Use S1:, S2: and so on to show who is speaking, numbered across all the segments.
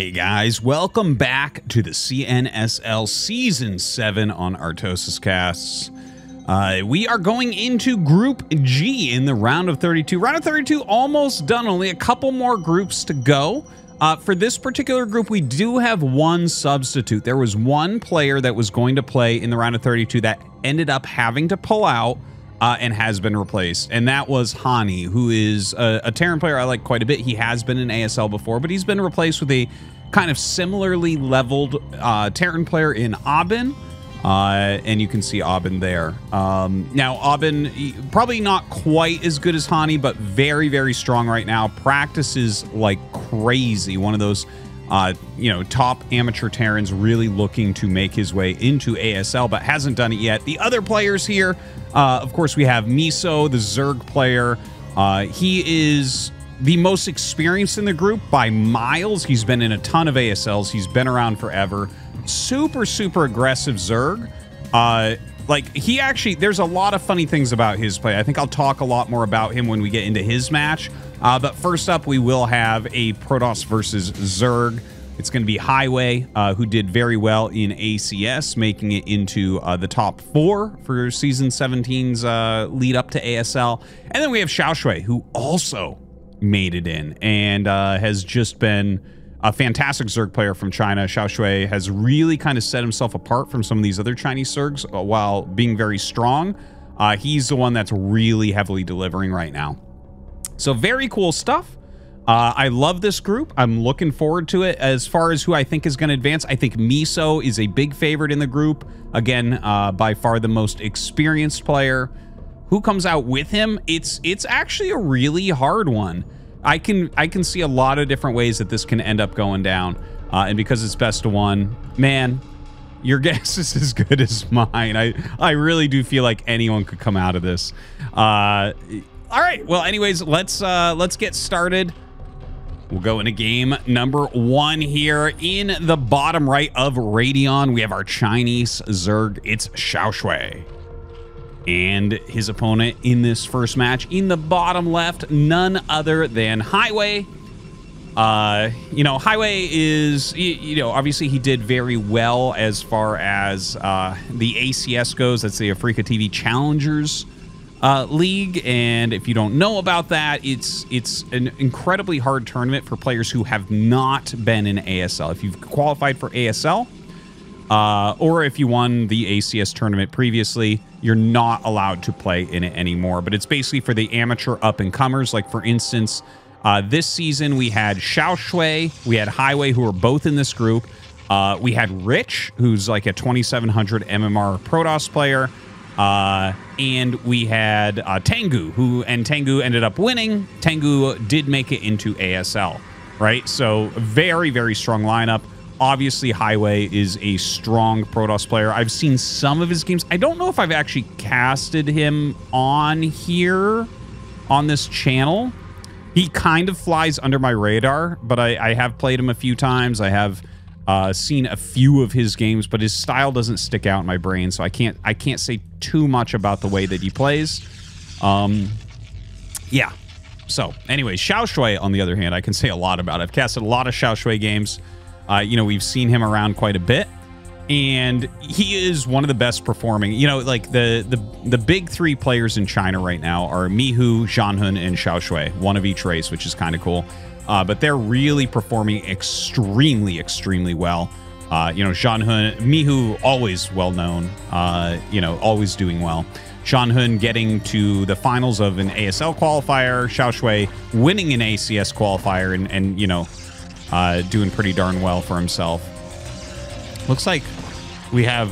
S1: Hey guys, welcome back to the CNSL Season 7 on Artosis Casts. Uh, we are going into Group G in the round of 32. Round of 32 almost done, only a couple more groups to go. Uh, for this particular group, we do have one substitute. There was one player that was going to play in the round of 32 that ended up having to pull out uh, and has been replaced. And that was Hani, who is a, a Terran player I like quite a bit. He has been in ASL before, but he's been replaced with a kind of similarly leveled uh, Terran player in ahBin. Uh, and you can see ahBin there. Um, now, ahBin, probably not quite as good as Hani, but very, very strong right now. Practices like crazy. One of those, uh, you know, top amateur Terrans really looking to make his way into ASL, but hasn't done it yet. The other players here, uh, of course, we have Miso, the Zerg player. Uh, he is the most experienced in the group by miles. He's been in a ton of ASLs. He's been around forever. Super, super aggressive Zerg. Uh, like, he actually, there's a lot of funny things about his play. I think I'll talk a lot more about him when we get into his match. Uh, but first up, we will have a Protoss versus Zerg. It's going to be Highway, uh, who did very well in ACS, making it into uh, the top four for Season 17's uh, lead up to ASL. And then we have Xiao who also made it in and uh, has just been a fantastic Zerg player from China. Xiao Shuai has really kind of set himself apart from some of these other Chinese Zergs uh, while being very strong. Uh, he's the one that's really heavily delivering right now. So very cool stuff. Uh, I love this group. I'm looking forward to it. As far as who I think is going to advance, I think Miso is a big favorite in the group. Again, uh, by far the most experienced player who comes out with him, it's it's actually a really hard one. I can I can see a lot of different ways that this can end up going down. Uh, and because it's best of one, man, your guess is as good as mine. I I really do feel like anyone could come out of this. Uh, all right. Well, anyways, let's uh, let's get started. We'll go into game number one here in the bottom right of Radion. We have our Chinese Zerg. It's Xiao Shuai and his opponent in this first match in the bottom left, none other than Highway. Uh, you know, Highway is, you, you, know, obviously he did very well as far as uh, the ACS goes. That's the AfreecaTV Challengers uh, League, and if you don't know about that, it's it's an incredibly hard tournament for players who have not been in ASL. If you've qualified for ASL, uh, or if you won the ACS tournament previously, you're not allowed to play in it anymore. But it's basically for the amateur up and comers. Like, for instance, uh, this season we had Xiao Shuai, we had Highway, who are both in this group. Uh, we had Rich, who's like a 2700 MMR Protoss player. Uh, and we had uh, Tengu, who, and Tengu ended up winning. Tengu did make it into ASL, right? So, very, very strong lineup. Obviously, Highway is a strong Protoss player. I've seen some of his games. I don't know if I've actually casted him on here on this channel. He kind of flies under my radar, but I, I have played him a few times. I have uh, seen a few of his games, but his style doesn't stick out in my brain, so I can't I can't say too much about the way that he plays. Um, yeah. So, anyway, Xiao Shuai, on the other hand, I can say a lot about. I've casted a lot of Xiao Shuai games. Uh, you know, we've seen him around quite a bit, and he is one of the best performing. You know, like the the the big three players in China right now are Mihu, Xianhun, and Xiao Shuai, one of each race, which is kind of cool. Uh, but they're really performing extremely, extremely well. Uh, you know, Xianhun, Mihu, always well known. Uh, you know, always doing well. Xianhun getting to the finals of an ASL qualifier, Xiao Shuai winning an ACS qualifier, and, and you know, uh, doing pretty darn well for himself. Looks like we have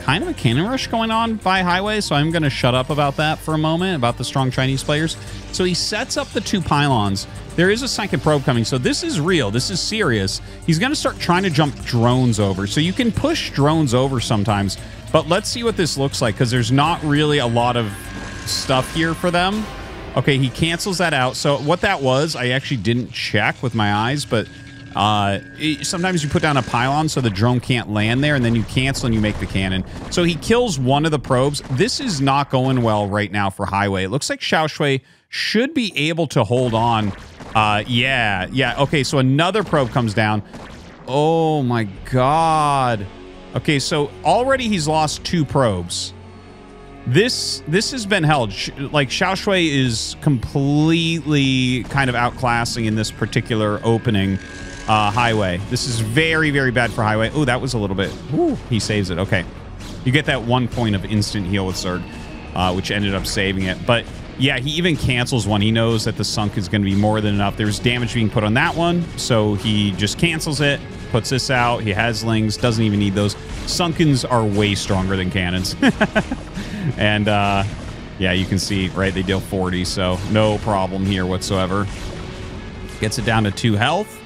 S1: kind of a cannon rush going on by Highway, so I'm going to shut up about that for a moment, about the strong Chinese players. So he sets up the two pylons. There is a second probe coming, so this is real. This is serious. He's going to start trying to jump drones over. So you can push drones over sometimes, but let's see what this looks like, because there's not really a lot of stuff here for them. Okay, he cancels that out. So what that was, I actually didn't check with my eyes, but uh, it, sometimes you put down a pylon so the drone can't land there, and then you cancel and you make the cannon. So he kills one of the probes. This is not going well right now for Highway. It looks like Xiao Shuai should be able to hold on. Uh, yeah, yeah. Okay, so another probe comes down. Oh my god. Okay, so already he's lost two probes. This this has been held. Like Xiao Shuai is completely kind of outclassing in this particular opening uh, highway. This is very very bad for highway. Oh, that was a little bit. Ooh, he saves it. Okay, you get that one point of instant heal with Zerg, uh, which ended up saving it. But yeah, he even cancels one. He knows that the sunk is going to be more than enough. There's damage being put on that one, so he just cancels it, puts this out. He has lings, doesn't even need those. Sunkens are way stronger than cannons. and uh, yeah, you can see, right, they deal 40, so no problem here whatsoever. Gets it down to two health,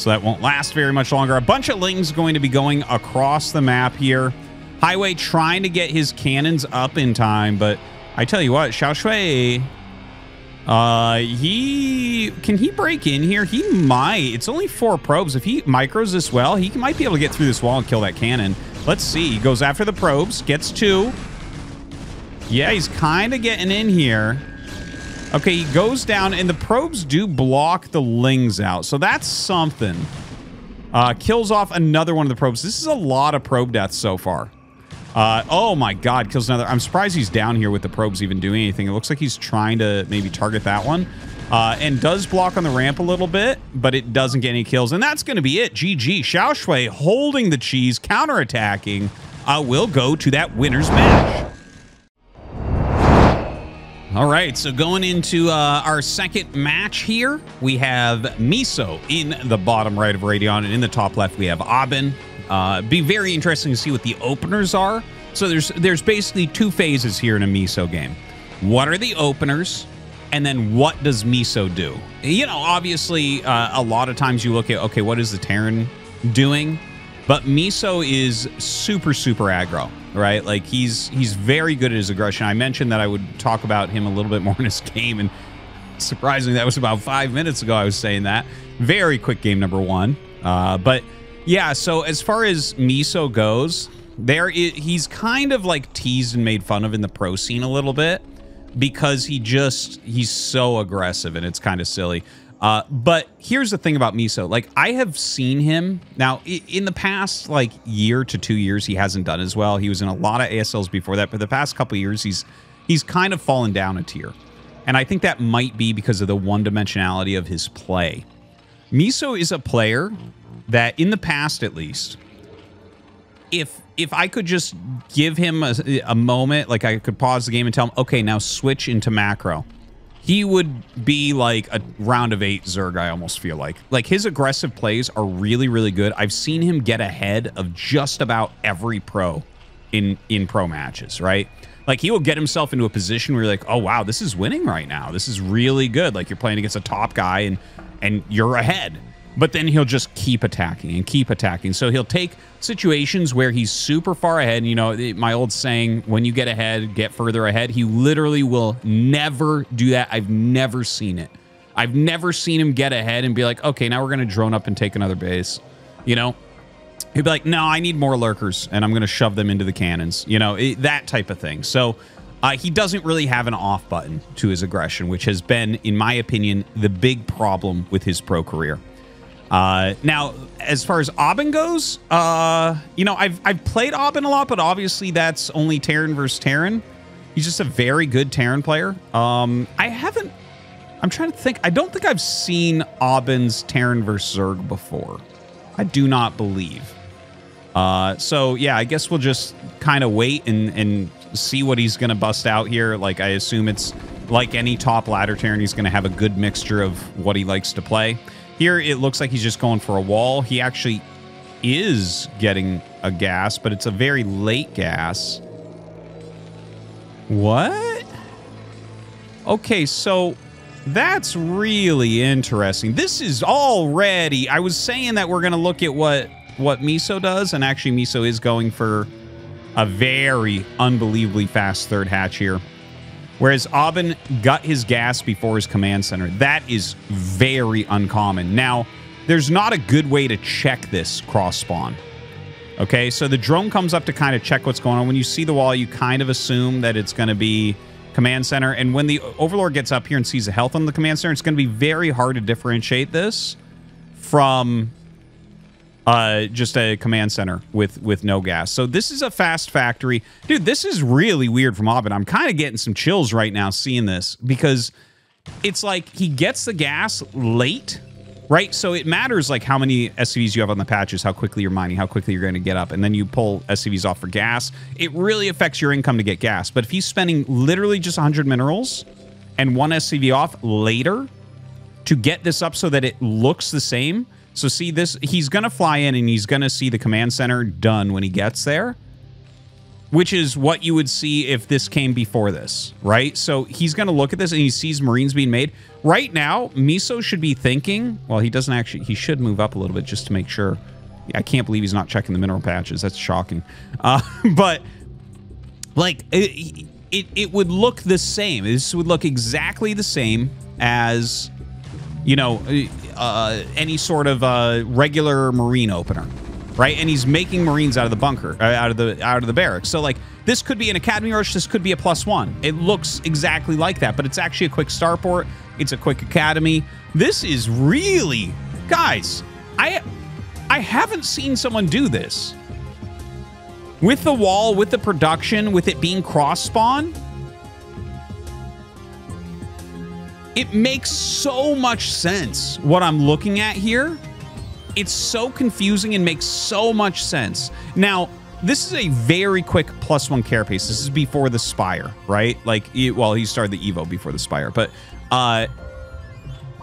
S1: so that won't last very much longer. A bunch of lings going to be going across the map here. Highway trying to get his cannons up in time, but I tell you what, Xiao Shuai, uh, he can he break in here? He might. It's only four probes. If he micros this well, he might be able to get through this wall and kill that cannon. Let's see. He goes after the probes, gets two. Yeah, he's kind of getting in here. Okay, he goes down, and the probes do block the lings out, so that's something. Uh, kills off another one of the probes. This is a lot of probe deaths so far. Uh, oh my god, kills another. I'm surprised he's down here with the probes even doing anything. It looks like he's trying to maybe target that one. Uh, and does block on the ramp a little bit, but it doesn't get any kills. And that's going to be it. GG. Xiao Shuai holding the cheese, counterattacking. Uh, will go to that winner's match. All right, so going into uh, our second match here, we have Miso in the bottom right of Radion, and in the top left we have ahBin. Uh, be very interesting to see what the openers are. So there's there's basically two phases here in a Miso game. What are the openers? And then what does Miso do? You know, obviously, uh, a lot of times you look at, okay, what is the Terran doing? But Miso is super, super aggro, right? Like he's he's very good at his aggression. I mentioned that I would talk about him a little bit more in his game, and surprisingly, that was about five minutes ago. I was saying that. Very quick game number one. Uh, but yeah, so as far as Miso goes, there he's kind of like teased and made fun of in the pro scene a little bit because he just he's so aggressive and it's kind of silly. Uh, but here's the thing about Miso. Like I have seen him now in the past like year to two years, he hasn't done as well. He was in a lot of ASLs before that, but the past couple years, he's he's kind of fallen down a tier, and I think that might be because of the one dimensionality of his play. Miso is a player that in the past at least if if I could just give him a, a, moment, like I could pause the game and tell him, okay, now switch into macro, he would be like a round of eight Zerg, I almost feel like. Like his aggressive plays are really, really good. I've seen him get ahead of just about every pro in in pro matches, right? Like he will get himself into a position where you're like, oh wow, this is winning right now. This is really good. Like you're playing against a top guy and and you're ahead but then he'll just keep attacking and keep attacking. So he'll take situations where he's super far ahead. You know, my old saying, when you get ahead, get further ahead. He literally will never do that. I've never seen it. I've never seen him get ahead and be like, okay, now we're going to drone up and take another base. You know, he'd be like, no, I need more lurkers and I'm going to shove them into the cannons. You know, it, that type of thing. So uh, he doesn't really have an off button to his aggression, which has been, in my opinion, the big problem with his pro career. Uh, now, as far as ahBin goes, uh, you know, I've I've played ahBin a lot, but obviously that's only Terran versus Terran. He's just a very good Terran player. Um, I haven't. I'm trying to think. I don't think I've seen ahBin's Terran versus Zerg before. I do not believe. Uh, so yeah, I guess we'll just kind of wait and and see what he's gonna bust out here. Like I assume it's like any top ladder Terran, he's gonna have a good mixture of what he likes to play. Here, it looks like he's just going for a wall. He actually is getting a gas, but it's a very late gas. What? Okay, so that's really interesting. This is already... I was saying that we're going to look at what, what Miso does, and actually Miso is going for a very unbelievably fast third hatch here. Whereas ahBin got his gas before his command center. That is very uncommon. Now, there's not a good way to check this cross spawn. Okay, so the drone comes up to kind of check what's going on. When you see the wall, you kind of assume that it's going to be command center. And when the Overlord gets up here and sees the health on the command center, it's going to be very hard to differentiate this from uh, just a command center with with no gas. So this is a fast factory. Dude, this is really weird from ahBin. I'm kind of getting some chills right now seeing this because it's like he gets the gas late right? So it matters like how many SCVs you have on the patches, how quickly you're mining, how quickly you're going to get up, and then you pull SCVs off for gas. It really affects your income to get gas. But if he's spending literally just 100 minerals and one SCV off later to get this up so that it looks the same. So see this, he's going to fly in and he's going to see the command center done when he gets there which is what you would see if this came before this, right? So he's going to look at this and he sees Marines being made. Right now, Miso should be thinking, well, he doesn't actually, he should move up a little bit just to make sure. I can't believe he's not checking the mineral patches. That's shocking. Uh, but, like, it, it, it would look the same. This would look exactly the same as, you know, uh, any sort of uh, regular Marine opener right? And he's making Marines out of the bunker, uh, out of the out of the barracks. So like this could be an academy rush. This could be a plus one. It looks exactly like that, but it's actually a quick starport. It's a quick academy. This is really, guys. I I haven't seen someone do this with the wall, with the production, with it being cross spawn. It makes so much sense what I'm looking at here it's so confusing and makes so much sense. Now, this is a very quick plus one carapace. This is before the Spire, right? Like, well, he started the Evo before the Spire, but uh,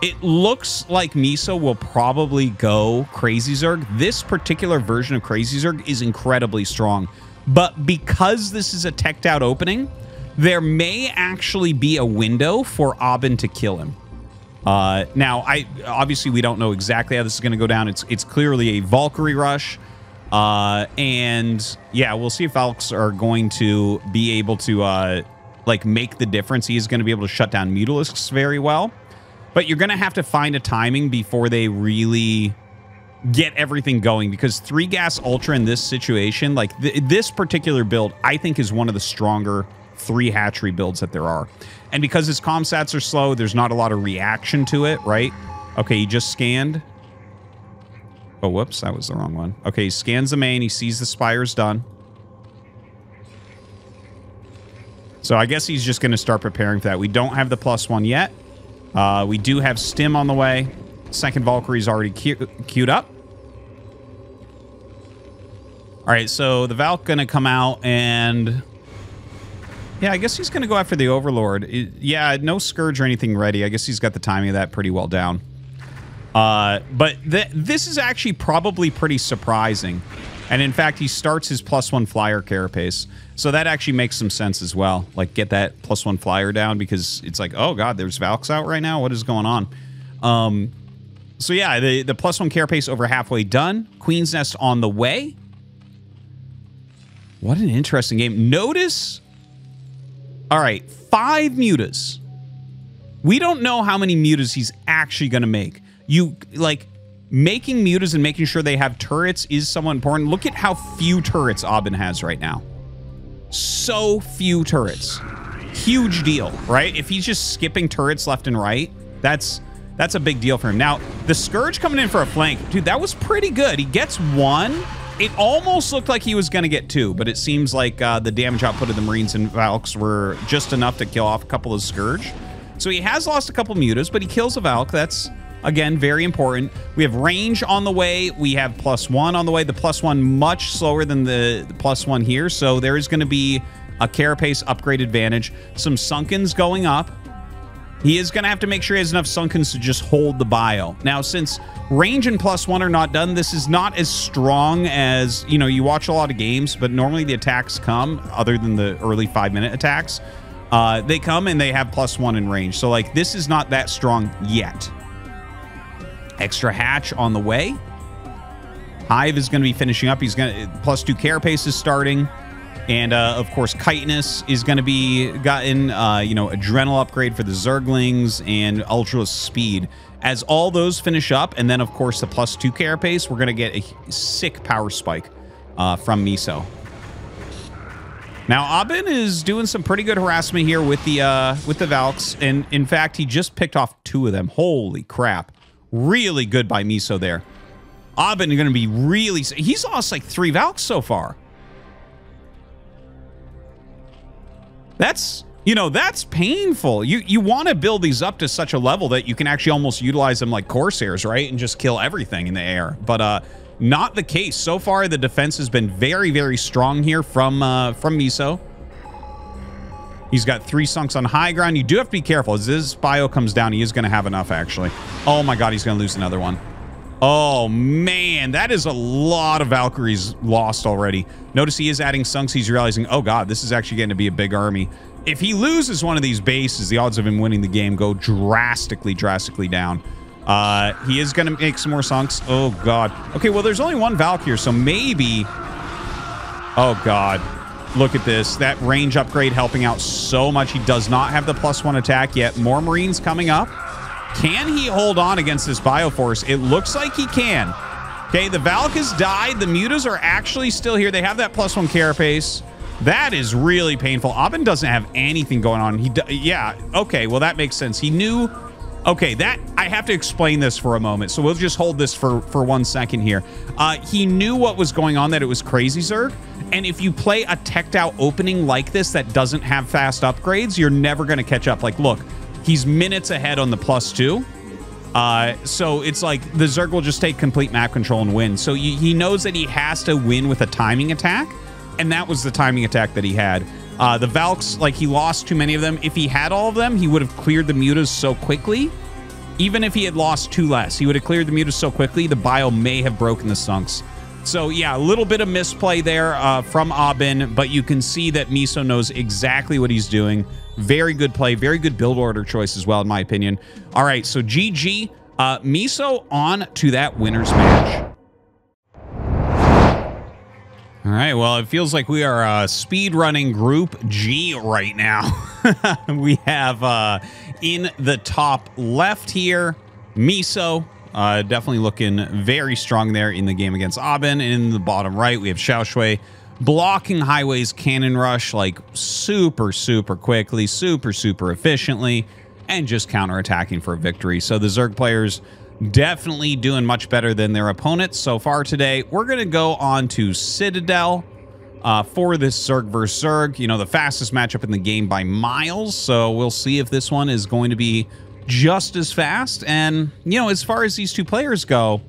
S1: it looks like Miso will probably go Crazy Zerg. This particular version of Crazy Zerg is incredibly strong, but because this is a teched out opening, there may actually be a window for ahBin to kill him. Uh, now, I obviously we don't know exactly how this is going to go down. It's it's clearly a Valkyrie rush, uh, and yeah, we'll see if Valks are going to be able to uh, like make the difference. He is going to be able to shut down Mutalisks very well, but you're going to have to find a timing before they really get everything going because three gas ultra in this situation, like th this particular build, I think is one of the stronger three hatchery builds that there are. And because his comsats are slow, there's not a lot of reaction to it, right? Okay, he just scanned. Oh, whoops, that was the wrong one. Okay, he scans the main. He sees the spire's done. So I guess he's just going to start preparing for that. We don't have the plus one yet. Uh, we do have Stim on the way. Second Valkyrie's already queued up. All right, so the Valk going to come out and yeah, I guess he's going to go after the Overlord. Yeah, no Scourge or anything ready. I guess he's got the timing of that pretty well down. Uh, but th this is actually probably pretty surprising. And in fact, he starts his plus one flyer carapace. So that actually makes some sense as well. Like, get that plus one flyer down because it's like, oh, God, there's Valks out right now? What is going on? Um, so yeah, the, the plus one carapace over halfway done. Queen's Nest on the way. What an interesting game. Notice all right, five mutas. We don't know how many mutas he's actually going to make. You, like, making mutas and making sure they have turrets is somewhat important. Look at how few turrets ahBin has right now. So few turrets. Huge deal, right? If he's just skipping turrets left and right, that's that's a big deal for him. Now, the Scourge coming in for a flank, dude, that was pretty good. He gets one, it almost looked like he was going to get two, but it seems like uh, the damage output of the Marines and Valks were just enough to kill off a couple of Scourge. So he has lost a couple mutas, but he kills a Valk. That's, again, very important. We have range on the way. We have plus one on the way. The plus one much slower than the, the plus one here. So there is going to be a Carapace upgrade advantage. Some Sunkens going up. He is going to have to make sure he has enough Sunkens to just hold the bio. Now, since range and plus one are not done, this is not as strong as, you know, you watch a lot of games, but normally the attacks come, other than the early five-minute attacks, uh, they come and they have plus one in range. So, like, this is not that strong yet. Extra hatch on the way. Hive is going to be finishing up. He's going to, plus two carapace is starting. And uh, of course, Chitinous is going to be gotten, uh, you know, adrenal upgrade for the Zerglings and Ultra Speed. As all those finish up, and then of course the plus two carapace, we're going to get a sick power spike uh, from Miso. Now ahBin is doing some pretty good harassment here with the uh, with the Valks, and in fact, he just picked off two of them. Holy crap! Really good by Miso there. ahBin going to be really. He's lost like three Valks so far. That's you know that's painful. You you want to build these up to such a level that you can actually almost utilize them like Corsairs, right, and just kill everything in the air. But uh, not the case. So far, the defense has been very, very strong here from uh, from Miso. He's got three sunks on high ground. You do have to be careful. As this bio comes down, he is going to have enough, actually. Oh, my God, he's going to lose another one. Oh, man, that is a lot of Valkyries lost already. Notice he is adding sunks. He's realizing, oh, God, this is actually getting to be a big army. If he loses one of these bases, the odds of him winning the game go drastically, drastically down. Uh, he is going to make some more sunks. Oh, God. Okay, well, there's only one Valk here, so maybe... Oh, God. Look at this. That range upgrade helping out so much. He does not have the plus one attack yet. More Marines coming up. Can he hold on against this Bioforce? It looks like he can. Okay, the Valk has died. The Mutas are actually still here. They have that plus one carapace. That is really painful. ahBin doesn't have anything going on. He, yeah, okay, well, that makes sense. He knew Okay, that I have to explain this for a moment. So we'll just hold this for for one second here. Uh, he knew what was going on, that it was crazy Zerg. And if you play a teched out opening like this that doesn't have fast upgrades, you're never going to catch up. Like, look, he's minutes ahead on the plus two. Uh, so it's like the Zerg will just take complete map control and win. So he knows that he has to win with a timing attack. And that was the timing attack that he had. Uh, the Valks, like he lost too many of them. If he had all of them, he would have cleared the mutas so quickly. Even if he had lost two less, he would have cleared the mutas so quickly, the bio may have broken the sunks. So yeah, a little bit of misplay there uh, from ahBin, but you can see that Miso knows exactly what he's doing. Very good play, very good build order choice as well, in my opinion. All right, so GG, uh, Miso on to that winner's match. All right, well, it feels like we are uh, speed running Group G right now. we have uh, in the top left here, Miso, uh, definitely looking very strong there in the game against ahBin. In the bottom right, we have XiaoShuai blocking Highway's cannon rush like super, super quickly, super, super efficiently, and just counterattacking for a victory. So the Zerg players definitely doing much better than their opponents so far today. We're going to go on to Citadel uh, for this Zerg versus Zerg. You know, the fastest matchup in the game by miles. So we'll see if this one is going to be just as fast. And, you know, as far as these two players go,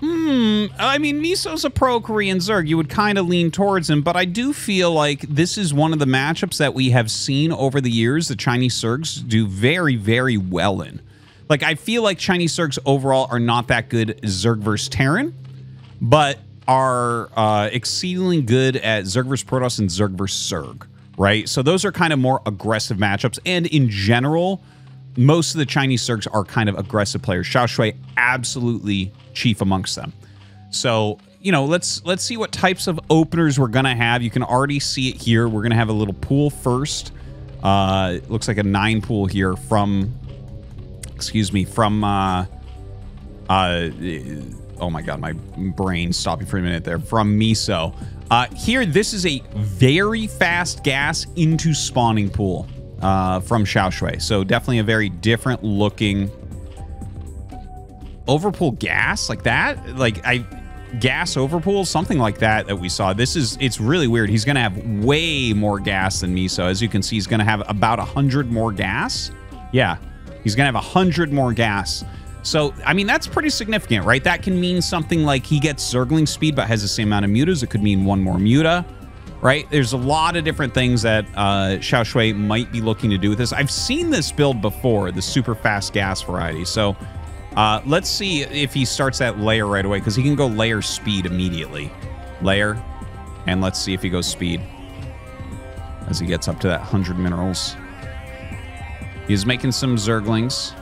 S1: Hmm. I mean, Miso's a pro Korean Zerg. You would kind of lean towards him, but I do feel like this is one of the matchups that we have seen over the years the Chinese Zergs do very, very well in. Like, I feel like Chinese Zergs overall are not that good Zerg versus Terran, but are uh, exceedingly good at Zerg versus Protoss and Zerg versus Zerg, right? So those are kind of more aggressive matchups. And in general, most of the Chinese Zergs are kind of aggressive players. Xiao Shuai absolutely chief amongst them. So, you know, let's let's see what types of openers we're gonna have. You can already see it here. We're gonna have a little pool first. Uh, looks like a nine pool here from excuse me, from, uh, uh, oh my God, my brain stopping for a minute there, from Miso. Uh, here, this is a very fast gas into spawning pool uh, from XiaoShuai. So definitely a very different looking overpool gas like that. Like I gas overpool, something like that that we saw. This is, it's really weird. He's going to have way more gas than Miso. As you can see, he's going to have about a 100 more gas. Yeah, He's going to have 100 more gas. So, I mean, that's pretty significant, right? That can mean something like he gets Zergling speed but has the same amount of mutas. It could mean one more muta, right? There's a lot of different things that uh, might be looking to do with this. I've seen this build before, the super fast gas variety. So uh, let's see if he starts that lair right away because he can go lair speed immediately. Lair, and let's see if he goes speed as he gets up to that 100 minerals. He's making some Zerglings.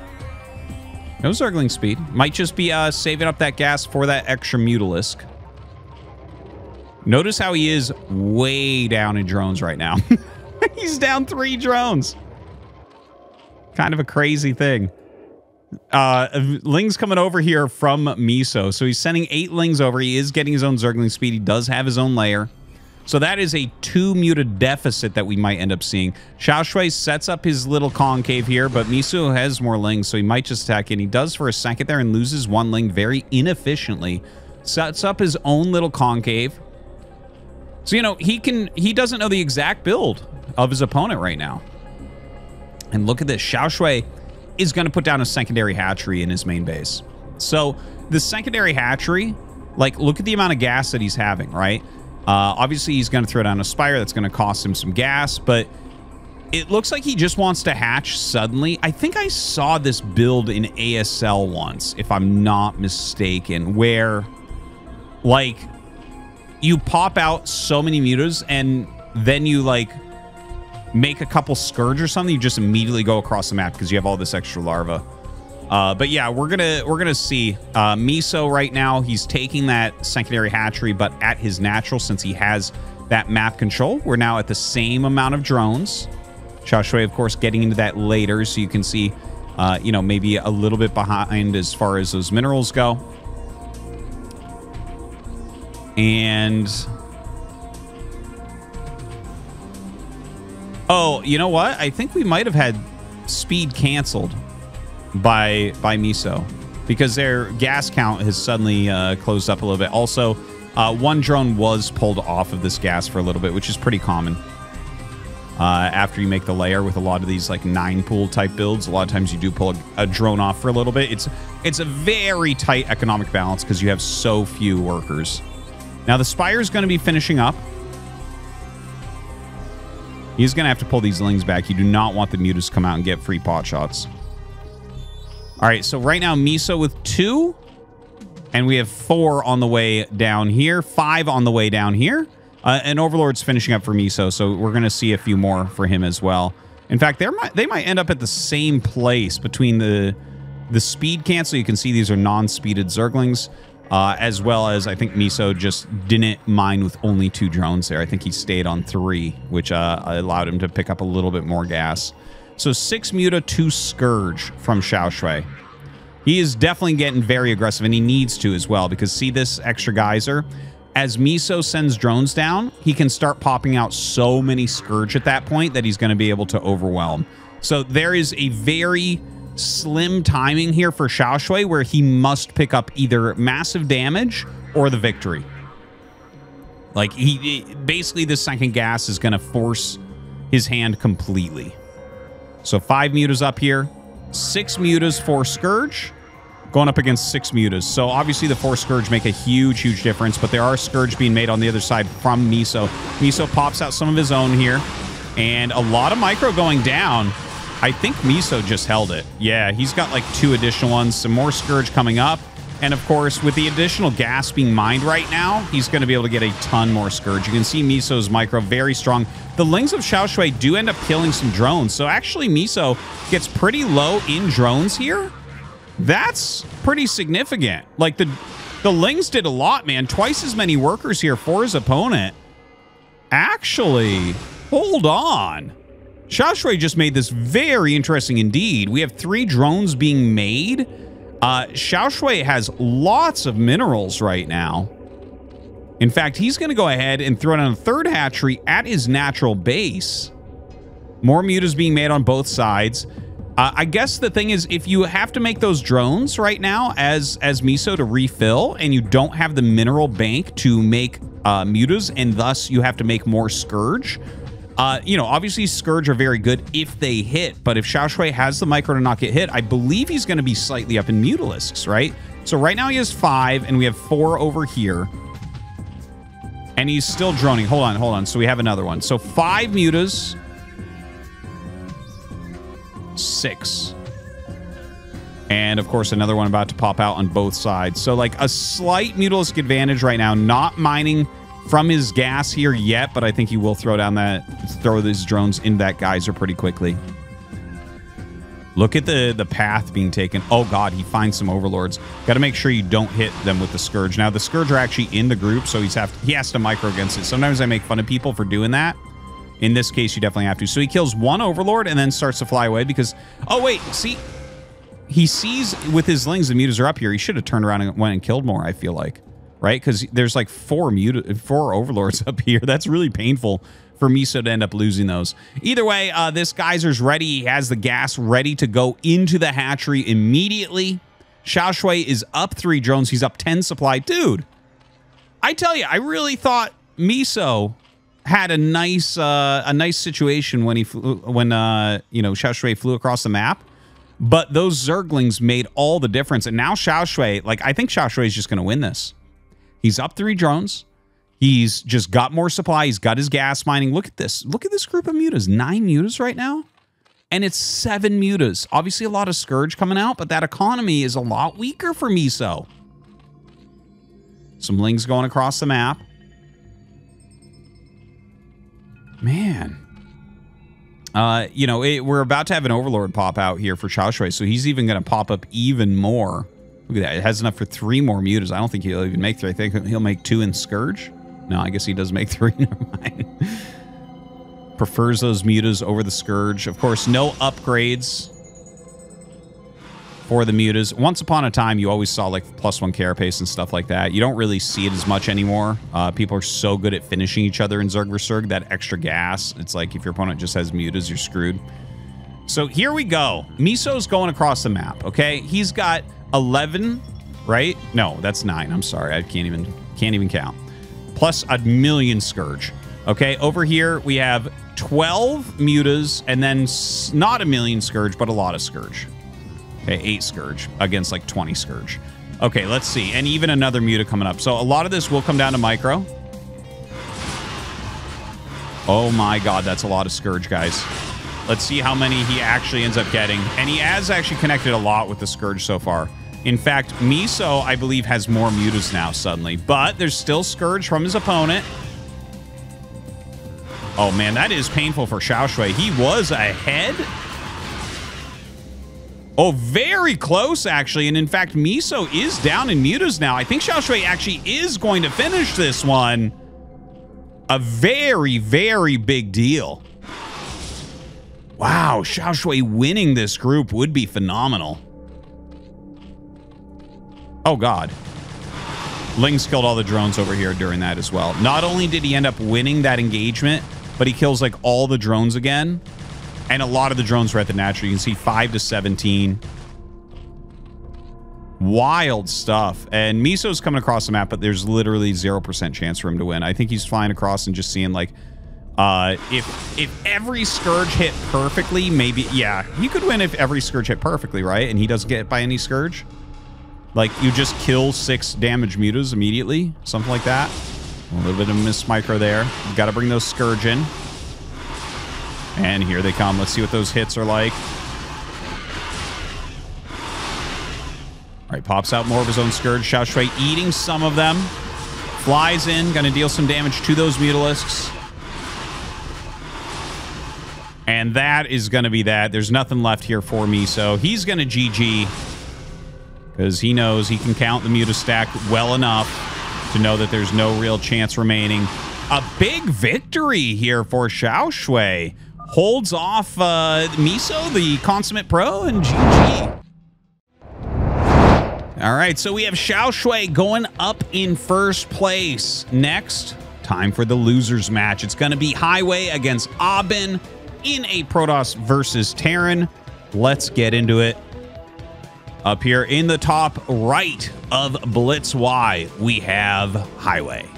S1: No Zergling speed. Might just be uh, saving up that gas for that extra Mutalisk. Notice how he is way down in drones right now. He's down three drones. Kind of a crazy thing. Uh, Ling's coming over here from Miso. So he's sending eight Lings over. He is getting his own Zergling speed. He does have his own lair. So that is a two muted deficit that we might end up seeing. Xiao Shuai sets up his little concave here, but Miso has more lings, so he might just attack in. He does for a second there and loses one ling very inefficiently. Sets up his own little concave. So, you know, he can he doesn't know the exact build of his opponent right now. And look at this. Xiao Shuai is going to put down a secondary hatchery in his main base. So the secondary hatchery, like, look at the amount of gas that he's having, right? Uh, obviously, he's going to throw down a Spire. That's going to cost him some gas, but it looks like he just wants to hatch suddenly. I think I saw this build in ASL once, if I'm not mistaken, where, like, you pop out so many mutas and then you, like, make a couple Scourge or something, you just immediately go across the map because you have all this extra larva. Uh, but yeah, we're gonna we're gonna see uh, Miso right now. He's taking that secondary hatchery, but at his natural since he has that map control. We're now at the same amount of drones. Xiao Shuai, of course, getting into that later, so you can see, uh, you know, maybe a little bit behind as far as those minerals go. And oh, you know what? I think we might have had speed canceled by by Miso because their gas count has suddenly uh, closed up a little bit. Also, uh, one drone was pulled off of this gas for a little bit, which is pretty common. Uh, after you make the lair with a lot of these like nine pool type builds, a lot of times you do pull a, a drone off for a little bit. It's it's a very tight economic balance because you have so few workers. Now the Spire is going to be finishing up. He's going to have to pull these lings back. You do not want the mutas come out and get free pot shots. All right, so right now Miso with two, and we have four on the way down here, five on the way down here. Uh, and Overlord's finishing up for Miso, so we're going to see a few more for him as well. In fact, they might they might end up at the same place between the the speed cancel. You can see these are non-speeded Zerglings, uh, as well as I think Miso just didn't mine with only two drones there. I think he stayed on three, which uh, allowed him to pick up a little bit more gas. So six Muta, two Scourge from Xiao Shuai. He is definitely getting very aggressive, and he needs to as well, because see this extra geyser? As Miso sends drones down, he can start popping out so many Scourge at that point that he's going to be able to overwhelm. So there is a very slim timing here for Xiao Shuai where he must pick up either massive damage or the victory. Like, he basically the second gas is going to force his hand completely. So five mutas up here, six mutas for Scourge, going up against six mutas. So obviously the four Scourge make a huge, huge difference, but there are Scourge being made on the other side from Miso. Miso pops out some of his own here, and a lot of micro going down. I think Miso just held it. Yeah, he's got like two additional ones, some more Scourge coming up. And of course, with the additional gas being mined right now, he's going to be able to get a ton more Scourge. You can see Miso's micro very strong. The Lings of Shuai do end up killing some drones. So actually, Miso gets pretty low in drones here. That's pretty significant. Like the, the Lings did a lot, man. Twice as many workers here for his opponent. Actually, hold on. Shuai just made this very interesting indeed. We have three drones being made uh, Shuai has lots of minerals right now. In fact, he's going to go ahead and throw down a third hatchery at his natural base. More mutas being made on both sides. Uh, I guess the thing is, if you have to make those drones right now as as miso to refill, and you don't have the mineral bank to make uh, mutas, and thus you have to make more scourge, uh, you know, obviously Scourge are very good if they hit, but if Xiao Shuai has the micro to not get hit, I believe he's going to be slightly up in Mutalisks, right? So right now he has five, and we have four over here. And he's still droning. Hold on, hold on. So we have another one. So five mutas. Six. And, of course, another one about to pop out on both sides. So, like, a slight Mutalisk advantage right now. Not mining from his gas here yet, but I think he will throw down that, throw these drones in that geyser pretty quickly. Look at the the path being taken. Oh god, he finds some overlords. Got to make sure you don't hit them with the scourge. Now the scourge are actually in the group, so he's have he has to micro against it. Sometimes I make fun of people for doing that. In this case, you definitely have to. So he kills one overlord and then starts to fly away because oh wait, see, he sees with his lings the mutas are up here. He should have turned around and went and killed more. I feel like right? Because there's like four mut- four overlords up here. That's really painful for Miso to end up losing those. Either way, uh, this geyser's ready. He has the gas ready to go into the hatchery immediately. Xiao is up three drones. He's up 10 supply. Dude, I tell you, I really thought Miso had a nice uh, a nice situation when he flew, when uh, you know Xiao flew across the map. But those Zerglings made all the difference. And now Xiao like I think Xiao is just going to win this. He's up three drones. He's just got more supply. He's got his gas mining. Look at this. Look at this group of mutas. Nine mutas right now. And it's seven mutas. Obviously, a lot of Scourge coming out, but that economy is a lot weaker for Miso. Some Lings going across the map. Man. Uh, you know, it, we're about to have an Overlord pop out here for Xiao Shuai, so he's even going to pop up even more. Look at that. It has enough for three more mutas. I don't think he'll even make three. I think he'll make two in Scourge. No, I guess he does make three. Never mind. Prefers those mutas over the Scourge. Of course, no upgrades for the mutas. Once upon a time, you always saw like plus one carapace and stuff like that. You don't really see it as much anymore. Uh, people are so good at finishing each other in Zerg vs. Zerg, that extra gas. It's like if your opponent just has mutas, you're screwed. So here we go. Miso's going across the map, okay? He's got 11, right? No, that's 9. I'm sorry. I can't even can't even count. Plus a million Scourge. Okay, over here we have 12 mutas and then not a million Scourge, but a lot of Scourge. Okay, 8 Scourge against like 20 Scourge. Okay, let's see. And even another muta coming up. So a lot of this will come down to micro. Oh my god, that's a lot of Scourge, guys. Let's see how many he actually ends up getting. And he has actually connected a lot with the Scourge so far. In fact, Miso, I believe, has more mutas now suddenly. But there's still Scourge from his opponent. Oh, man, that is painful for Xiao Shuai. He was ahead. Oh, very close, actually. And in fact, Miso is down in mutas now. I think Xiao Shuai actually is going to finish this one. A very, very big deal. Wow, Xiao Shuai winning this group would be phenomenal. Oh, God. Ling's killed all the drones over here during that as well. Not only did he end up winning that engagement, but he kills like all the drones again. And a lot of the drones were at the natural. You can see 5 to 17. Wild stuff. And Miso's coming across the map, but there's literally 0% chance for him to win. I think he's flying across and just seeing like uh, if if every Scourge hit perfectly, maybe, yeah, he could win if every Scourge hit perfectly, right? And he doesn't get by any Scourge. Like, you just kill six damage mutas immediately. Something like that. A little bit of miss micro there. Got to bring those Scourge in. And here they come. Let's see what those hits are like. All right, pops out more of his own Scourge. Xiao Shuai eating some of them. Flies in, going to deal some damage to those Mutalisks. And that is going to be that. There's nothing left here for me, so he's going to GG because he knows he can count the Muta stack well enough to know that there's no real chance remaining. A big victory here for Xiao Shuai. Holds off uh, Miso, the consummate pro, and GG. All right, so we have Xiao Shuai going up in first place. Next, time for the losers match. It's going to be Highway against ahBin in a Protoss versus Terran. Let's get into it. Up here in the top right of Blitz Y, we have Highway.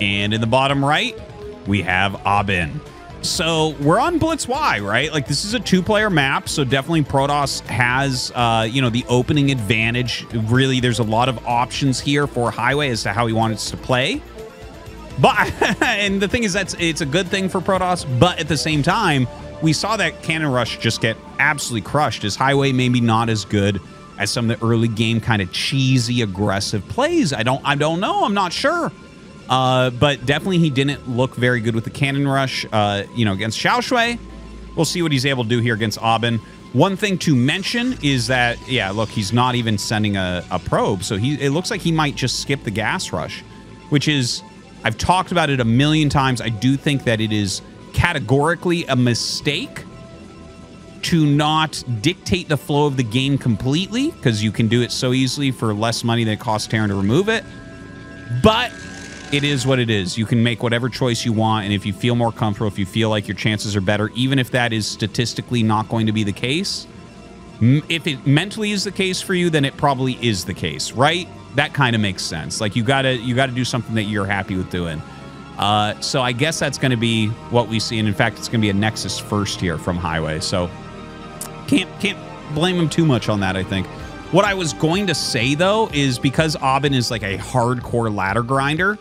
S1: And in the bottom right, we have ahBin. So we're on Blitz Y, right? Like this is a two-player map, so definitely Protoss has, uh, you know, the opening advantage. Really, there's a lot of options here for Highway as to how he wants to play. But and the thing is, that's it's a good thing for Protoss, but at the same time, we saw that Cannon Rush just get absolutely crushed. His Highway maybe not as good as some of the early game kind of cheesy, aggressive plays. I don't, I don't know. I'm not sure. Uh, but definitely he didn't look very good with the Cannon Rush, uh, you know, against Xiao Shuai. We'll see what he's able to do here against ahBin. One thing to mention is that, yeah, look, he's not even sending a, a probe. So he, it looks like he might just skip the gas rush, which is, I've talked about it a million times. I do think that it is categorically a mistake to not dictate the flow of the game completely because you can do it so easily for less money than it costs Terran to remove it. But it is what it is. You can make whatever choice you want, and if you feel more comfortable, if you feel like your chances are better, even if that is statistically not going to be the case, if it mentally is the case for you, then it probably is the case, right? That kind of makes sense. Like you gotta you gotta do something that you're happy with doing. Uh, so I guess that's going to be what we see, and in fact, it's going to be a Nexus first here from Highway. So can't can't blame him too much on that. I think. What I was going to say though is because ahBin is like a hardcore ladder grinder,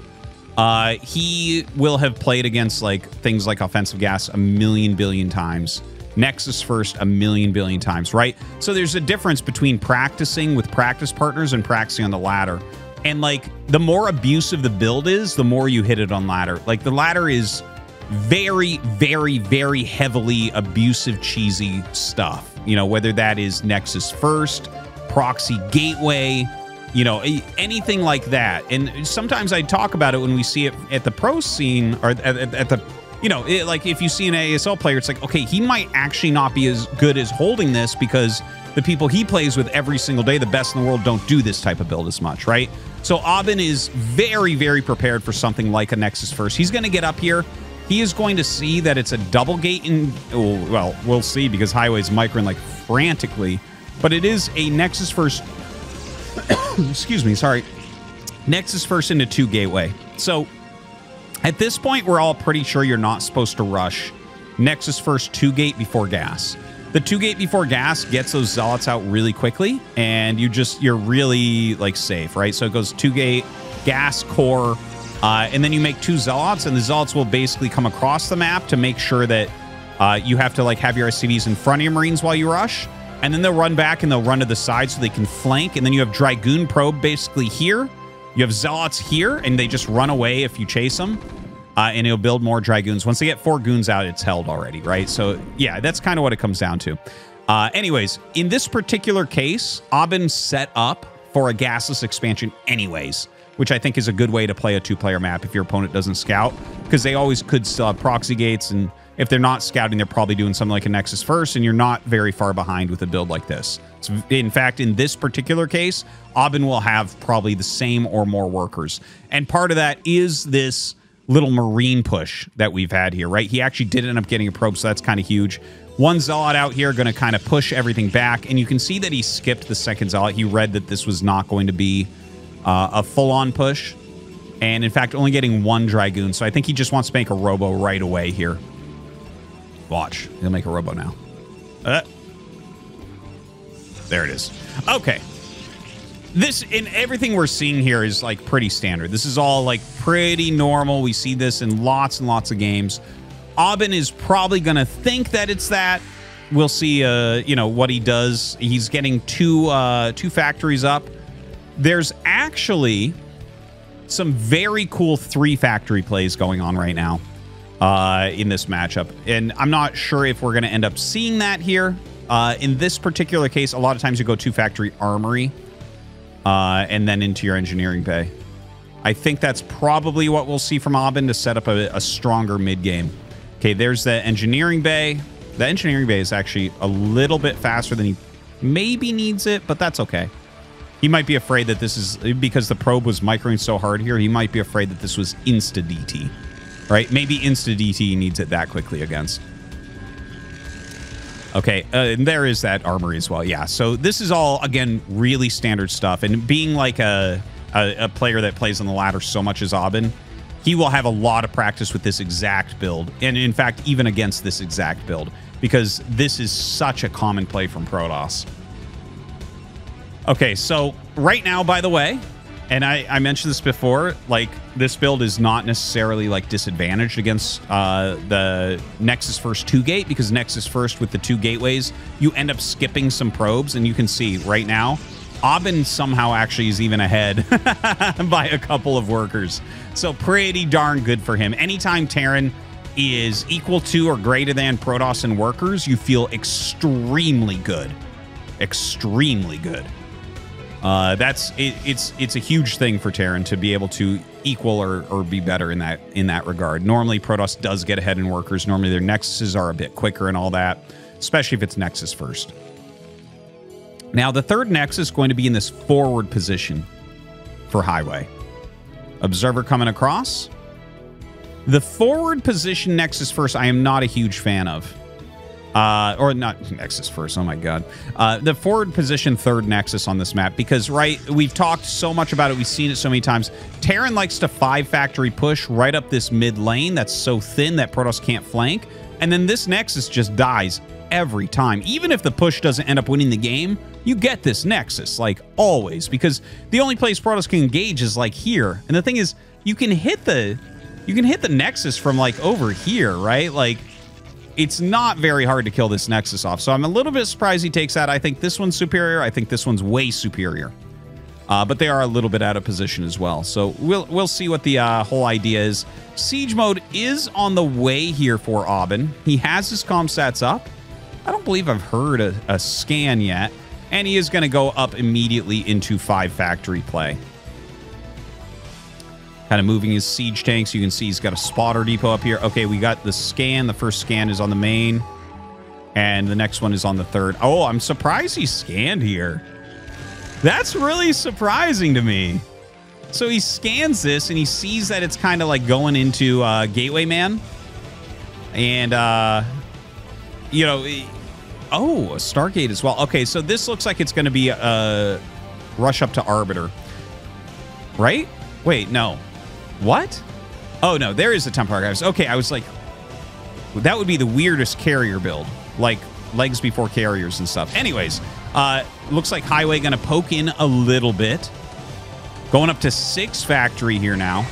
S1: uh, he will have played against like things like offensive gas a million billion times. Nexus first a million billion times, right? So there's a difference between practicing with practice partners and practicing on the ladder. And like the more abusive the build is, the more you hit it on ladder. Like the ladder is very, very, very heavily abusive, cheesy stuff. You know, whether that is Nexus first, proxy gateway, you know, anything like that. And sometimes I talk about it when we see it at the pro scene or at, at, at the, you know, it, like if you see an ASL player, it's like, okay, he might actually not be as good as holding this because the people he plays with every single day, the best in the world, don't do this type of build as much, right? So ahBin is very, very prepared for something like a Nexus First. He's going to get up here. He is going to see that it's a double gate in, well, we'll see because Highway's microing like frantically, but it is a Nexus First excuse me, sorry. Nexus first into two gateway. So at this point, we're all pretty sure you're not supposed to rush Nexus first two gate before gas. The two gate before gas gets those zealots out really quickly, and you just you're really like safe, right? So it goes two gate, gas core, uh, and then you make two zealots, and the zealots will basically come across the map to make sure that uh, you have to like have your SCVs in front of your marines while you rush and then they'll run back and they'll run to the side so they can flank. And then you have Dragoon Probe basically here. You have Zealots here, and they just run away if you chase them. Uh, and it'll build more Dragoons. Once they get four goons out, it's held already, right? So, yeah, that's kind of what it comes down to. Uh, anyways, in this particular case, ahBin set up for a gasless expansion anyways, which I think is a good way to play a two-player map if your opponent doesn't scout, because they always could still have proxy gates and if they're not scouting, they're probably doing something like a Nexus first, and you're not very far behind with a build like this. In fact, in this particular case, ahBin will have probably the same or more workers. And part of that is this little marine push that we've had here, right? He actually did end up getting a probe, so that's kind of huge. One Zealot out here going to kind of push everything back, and you can see that he skipped the second Zealot. He read that this was not going to be uh, a full-on push, and in fact, only getting one Dragoon. So I think he just wants to make a Robo right away here. Watch. He'll make a robo now. Uh, there it is. Okay. This in everything we're seeing here is like pretty standard. This is all like pretty normal. We see this in lots and lots of games. ahBin is probably going to think that it's that. We'll see uh, you know, what he does. He's getting two uh two factories up. There's actually some very cool three factory plays going on right now uh, in this matchup. And I'm not sure if we're going to end up seeing that here. Uh, in this particular case, a lot of times you go two factory armory uh, and then into your engineering bay. I think that's probably what we'll see from ahBin to set up a, a stronger mid game. Okay, there's the engineering bay. The engineering bay is actually a little bit faster than he maybe needs it, but that's okay. He might be afraid that this is because the probe was microing so hard here. He might be afraid that this was insta DT right? Maybe Insta DT needs it that quickly against. Okay, uh, and there is that armory as well. Yeah, so this is all, again, really standard stuff. And being like a, a, a player that plays on the ladder so much as ahBin, he will have a lot of practice with this exact build. And in fact, even against this exact build, because this is such a common play from Protoss. Okay, so right now, by the way, and I, I mentioned this before, like this build is not necessarily like disadvantaged against uh, the Nexus First 2 gate because Nexus First with the two gateways, you end up skipping some probes and you can see right now, ahBin somehow actually is even ahead by a couple of workers. So pretty darn good for him. Anytime Terran is equal to or greater than Protoss and workers, you feel extremely good. Extremely good. Uh, that's it, it's it's a huge thing for Terran to be able to equal or, or be better in that in that regard. Normally, Protoss does get ahead in workers. Normally, their nexuses are a bit quicker and all that, especially if it's Nexus first. Now, the third Nexus is going to be in this forward position for Highway. Observer coming across. The forward position Nexus first, I am not a huge fan of. Uh, or not Nexus first. Oh my god. Uh, the forward position third Nexus on this map because right, we've talked so much about it. We've seen it so many times. Terran likes to five factory push right up this mid lane that's so thin that Protoss can't flank, and then this Nexus just dies every time. Even if the push doesn't end up winning the game, you get this Nexus like always because the only place Protoss can engage is like here. And the thing is, you can hit the you can hit the Nexus from like over here, right? Like it's not very hard to kill this Nexus off. So I'm a little bit surprised he takes that. I think this one's superior. I think this one's way superior. Uh, but they are a little bit out of position as well. So we'll we'll see what the uh, whole idea is. Siege mode is on the way here for ahBin. He has his comsats up. I don't believe I've heard a, a scan yet. And he is going to go up immediately into 5 factory play. Kind of moving his siege tanks. You can see he's got a spotter depot up here. Okay, we got the scan. The first scan is on the main. And the next one is on the third. Oh, I'm surprised he scanned here. That's really surprising to me. So he scans this and he sees that it's kind of like going into uh, Gateway Man. And, uh, you know, oh, a Stargate as well. Okay, so this looks like it's going to be a rush up to Arbiter. Right? Wait, no. What? Oh, no, there is the Templar Archives. Okay, I was like, that would be the weirdest carrier build. Like, legs before carriers and stuff. Anyways, uh, looks like Highway going to poke in a little bit. Going up to six factory here now.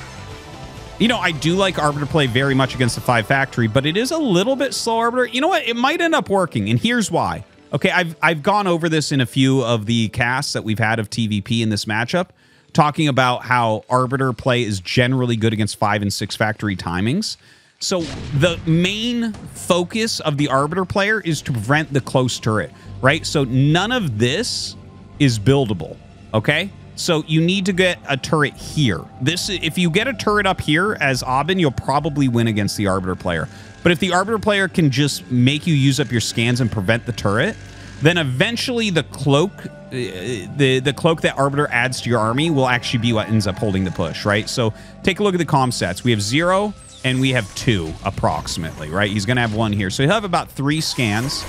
S1: You know, I do like Arbiter play very much against the five factory, but it is a little bit slow Arbiter. You know what? It might end up working, and here's why. Okay, I've I've gone over this in a few of the casts that we've had of TVP in this matchup, talking about how Arbiter play is generally good against five and six factory timings. So the main focus of the Arbiter player is to prevent the close turret, right? So none of this is buildable, okay? So you need to get a turret here. This, if you get a turret up here as ahBin, you'll probably win against the Arbiter player. But if the Arbiter player can just make you use up your scans and prevent the turret, then eventually the cloak, the the cloak that Arbiter adds to your army will actually be what ends up holding the push, right? So take a look at the comsats. We have zero and we have two approximately, right? He's going to have one here. So he'll have about three scans.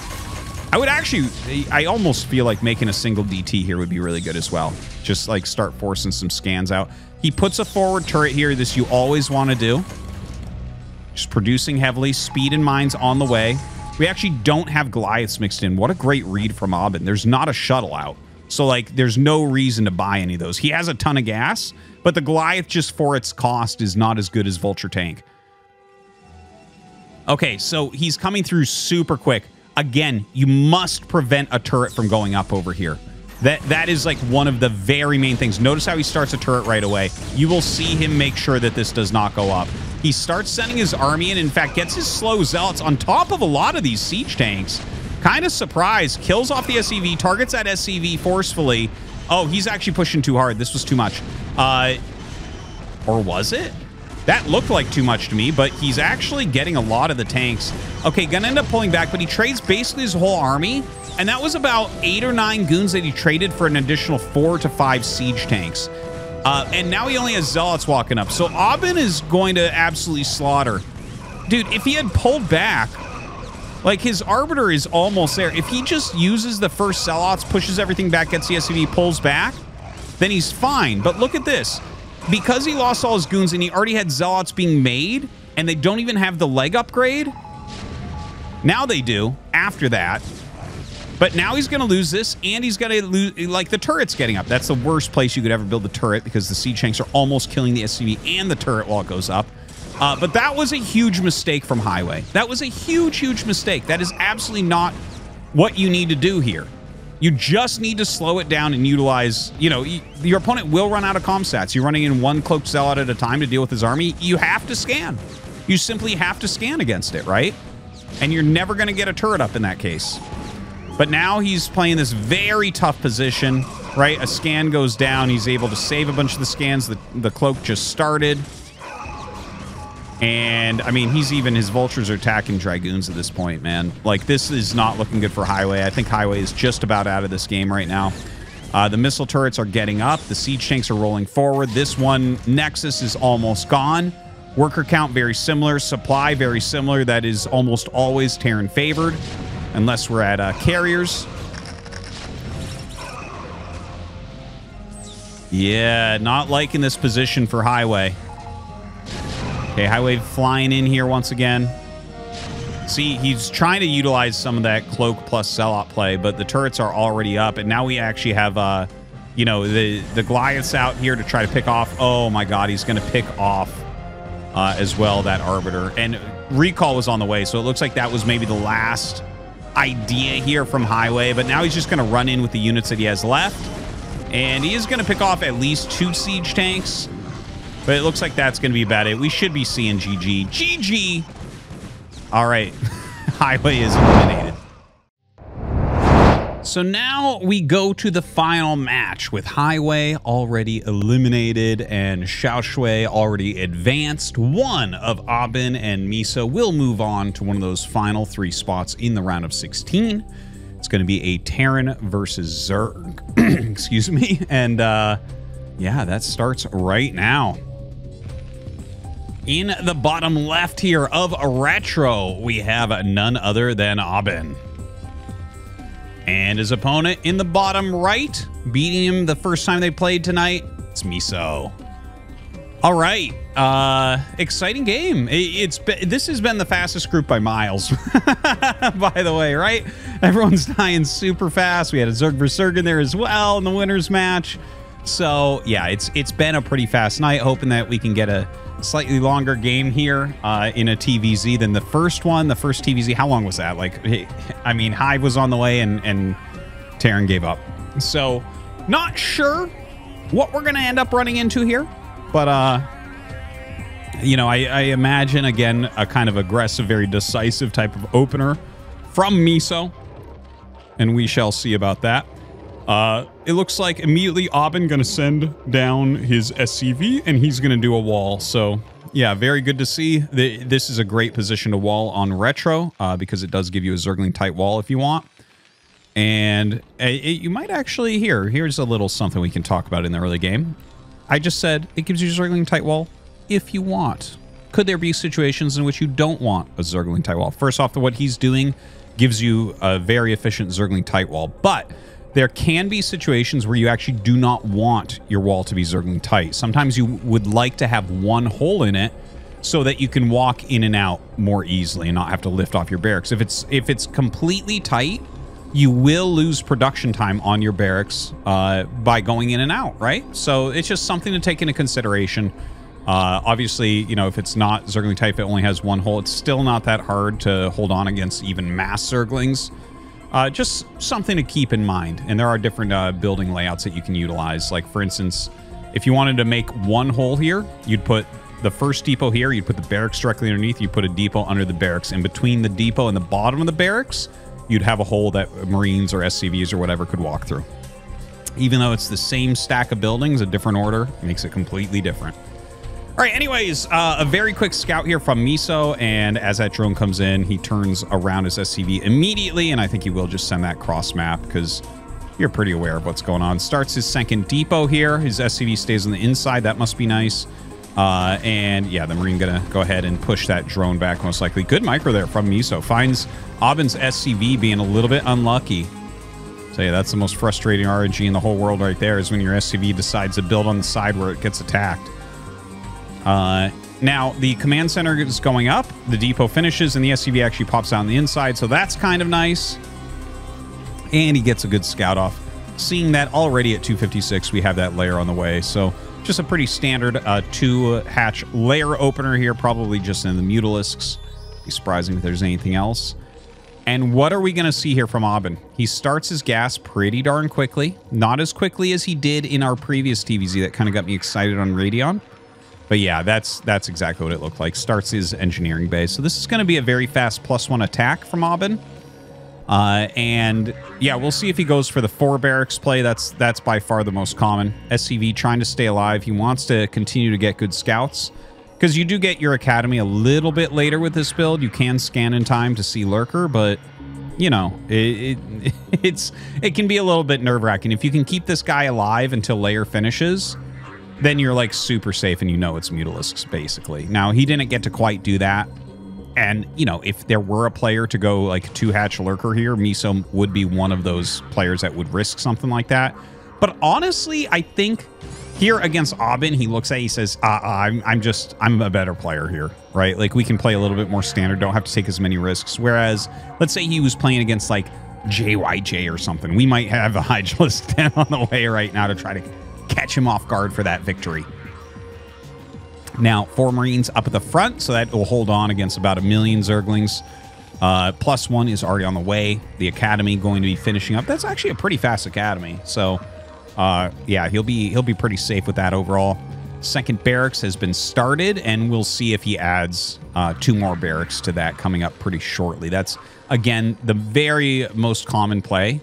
S1: I would actually, I almost feel like making a single DT here would be really good as well. Just like start forcing some scans out. He puts a forward turret here. This you always want to do. Just producing heavily. Speed and mines on the way. We actually don't have Goliaths mixed in. What a great read from ahBin. There's not a shuttle out. So, like, there's no reason to buy any of those. He has a ton of gas, but the Goliath, just for its cost, is not as good as Vulture Tank. Okay, so he's coming through super quick. Again, you must prevent a turret from going up over here. That That is like one of the very main things. Notice how he starts a turret right away. You will see him make sure that this does not go up. He starts sending his army in, in fact, gets his slow zealots on top of a lot of these siege tanks. Kind of surprised. Kills off the SCV, targets that SCV forcefully. Oh, he's actually pushing too hard. This was too much. Uh, or was it? That looked like too much to me, but he's actually getting a lot of the tanks. Okay, gonna end up pulling back, but he trades basically his whole army, and that was about eight or nine goons that he traded for an additional four to five siege tanks. Uh, and now he only has zealots walking up. So ahBin is going to absolutely slaughter. Dude, if he had pulled back, like his Arbiter is almost there. If he just uses the first zealots, pushes everything back, gets the SCV, pulls back, then he's fine. But look at this because he lost all his goons and he already had zealots being made and they don't even have the leg upgrade. Now they do after that. But now he's going to lose this and he's going to lose, like the turret's getting up. That's the worst place you could ever build the turret because the siege tanks are almost killing the SCV and the turret while it goes up. Uh, but that was a huge mistake from Highway. That was a huge, huge mistake. That is absolutely not what you need to do here. You just need to slow it down and utilize, you know, your opponent will run out of com. You're running in one cloaked zealot at a time to deal with his army. You have to scan. You simply have to scan against it, right? And you're never going to get a turret up in that case. But now he's playing this very tough position, right? A scan goes down. He's able to save a bunch of the scans. The, the cloak just started. And, I mean, he's even, his vultures are attacking Dragoons at this point, man. Like, this is not looking good for Highway. I think Highway is just about out of this game right now. Uh, the missile turrets are getting up. The siege tanks are rolling forward. This one, Nexus, is almost gone. Worker count very similar. Supply very similar. That is almost always Terran favored, unless we're at uh, carriers. Yeah, not liking this position for Highway. Okay, Highway flying in here once again. See, he's trying to utilize some of that cloak plus sellout play, but the turrets are already up, and now we actually have, uh, you know, the the Goliaths out here to try to pick off. Oh my God, he's going to pick off uh, as well that Arbiter, and recall was on the way, so it looks like that was maybe the last idea here from Highway, but now he's just going to run in with the units that he has left, and he is going to pick off at least two siege tanks, but it looks like that's going to be about it. We should be seeing GG. GG! All right. Highway is eliminated. So now we go to the final match with Highway already eliminated and XiaoShuai already advanced. One of ahBin and MisO will move on to one of those final three spots in the round of 16. It's going to be a Terran versus Zerg. Excuse me. And uh, yeah, that starts right now. In the bottom left here of retro, we have none other than ahBin. And his opponent in the bottom right, beating him the first time they played tonight, it's Miso. All right, uh, exciting game. It's been, this has been the fastest group by miles, by the way, right? Everyone's dying super fast. We had a Zerg Zerg in there as well in the winners match. So yeah, it's it's been a pretty fast night. Hoping that we can get a slightly longer game here uh, in a TVZ than the first one. The first TVZ, how long was that? Like, I mean, Hive was on the way and and Terran gave up. So not sure what we're gonna end up running into here, but uh, you know, I, I imagine again a kind of aggressive, very decisive type of opener from Miso, and we shall see about that. Uh, it looks like immediately ahBin going to send down his SCV and he's going to do a wall. So yeah, very good to see. This is a great position to wall on retro uh, because it does give you a Zergling tight wall if you want. And uh, it, you might actually here. Here's a little something we can talk about in the early game. I just said it gives you a Zergling tight wall if you want. Could there be situations in which you don't want a Zergling tight wall? First off, what he's doing gives you a very efficient Zergling tight wall, but there can be situations where you actually do not want your wall to be Zergling tight. Sometimes you would like to have one hole in it so that you can walk in and out more easily and not have to lift off your barracks. If it's if it's completely tight, you will lose production time on your barracks uh, by going in and out, right? So it's just something to take into consideration. Uh, obviously, you know, if it's not Zergling type, it only has one hole. It's still not that hard to hold on against even mass Zerglings. Uh, just something to keep in mind. And there are different uh, building layouts that you can utilize. Like, for instance, if you wanted to make one hole here, you'd put the first depot here, you'd put the barracks directly underneath, you put a depot under the barracks. And between the depot and the bottom of the barracks, you'd have a hole that Marines or SCVs or whatever could walk through. Even though it's the same stack of buildings, a different order makes it completely different. All right, anyways, uh, a very quick scout here from Miso, and as that drone comes in, he turns around his SCV immediately, and I think he will just send that cross map because you're pretty aware of what's going on. Starts his second depot here. His SCV stays on the inside. That must be nice. Uh, and yeah, the Marine gonna go ahead and push that drone back most likely. Good micro there from Miso. Finds ahBin's SCV being a little bit unlucky. So yeah, that's the most frustrating RNG in the whole world right there is when your SCV decides to build on the side where it gets attacked. Uh, now, the command center is going up, the depot finishes, and the SCV actually pops out on the inside, so that's kind of nice. And he gets a good scout off. Seeing that already at 256, we have that lair on the way, so just a pretty standard uh, two-hatch lair opener here, probably just in the Mutalisks. Be surprising if there's anything else. And what are we going to see here from ahBin? He starts his gas pretty darn quickly. Not as quickly as he did in our previous TVZ that kind of got me excited on Radion. But yeah, that's that's exactly what it looked like. Starts his engineering base. So this is going to be a very fast plus one attack from ahBin. Uh, and yeah, we'll see if he goes for the four barracks play. That's that's by far the most common. SCV trying to stay alive. He wants to continue to get good scouts because you do get your academy a little bit later with this build. You can scan in time to see lurker, but you know, it, it it's it can be a little bit nerve wracking. If you can keep this guy alive until lair finishes, then you're like super safe and you know it's Mutalisks basically. Now he didn't get to quite do that. And, you know, if there were a player to go like two hatch lurker here, Miso would be one of those players that would risk something like that. But honestly, I think here against ahBin, he looks at, he says, uh, I'm, I'm just, I'm a better player here, right? Like we can play a little bit more standard, don't have to take as many risks. Whereas, let's say he was playing against like JYJ or something. We might have a Hydralisk 10 on the way right now to try to catch him off guard for that victory. Now, four Marines up at the front, so that will hold on against about a million Zerglings. Uh, plus one is already on the way. The Academy going to be finishing up. That's actually a pretty fast Academy. So, uh, yeah, he'll be he'll be pretty safe with that overall. Second barracks has been started, and we'll see if he adds uh, two more barracks to that coming up pretty shortly. That's again the very most common play.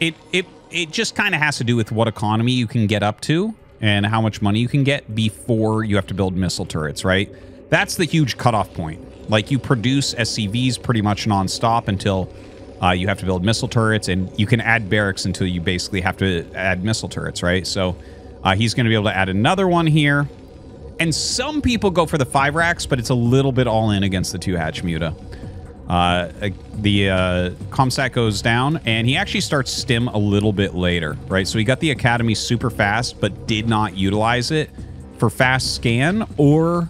S1: It it it just kind of has to do with what economy you can get up to and how much money you can get before you have to build missile turrets, right? That's the huge cutoff point. Like you produce SCVs pretty much nonstop until uh, you have to build missile turrets, and you can add barracks until you basically have to add missile turrets, right? So uh, he's going to be able to add another one here. And some people go for the five racks, but it's a little bit all in against the two hatch muta. Uh, the uh, Comsat goes down, and he actually starts stim a little bit later, right? So he got the Academy super fast, but did not utilize it for fast scan or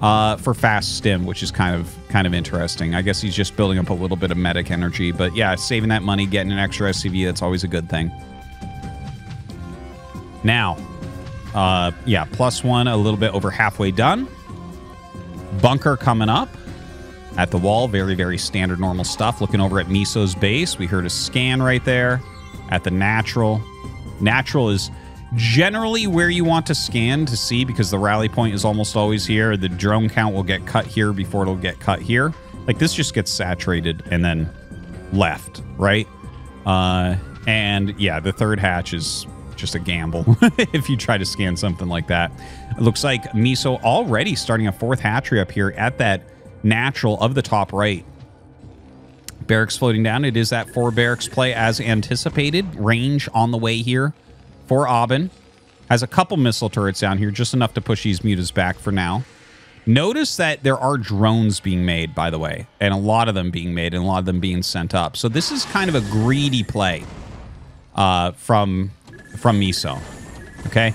S1: uh, for fast stim, which is kind of kind of interesting. I guess he's just building up a little bit of medic energy, but yeah, saving that money, getting an extra SCV, that's always a good thing. Now, uh, yeah, plus one, a little bit over halfway done. Bunker coming up at the wall. Very, very standard normal stuff. Looking over at Miso's base. We heard a scan right there at the natural. Natural is generally where you want to scan to see because the rally point is almost always here. The drone count will get cut here before it'll get cut here. Like this just gets saturated and then left, right? Uh, and yeah, the third hatch is just a gamble if you try to scan something like that. It looks like Miso already starting a fourth hatchery up here at that natural of the top right. Barracks floating down. It is that four barracks play as anticipated. Range on the way here for ahBin. Has a couple missile turrets down here, just enough to push these mutas back for now. Notice that there are drones being made, by the way, and a lot of them being made and a lot of them being sent up. So this is kind of a greedy play uh, from, from Miso. Okay?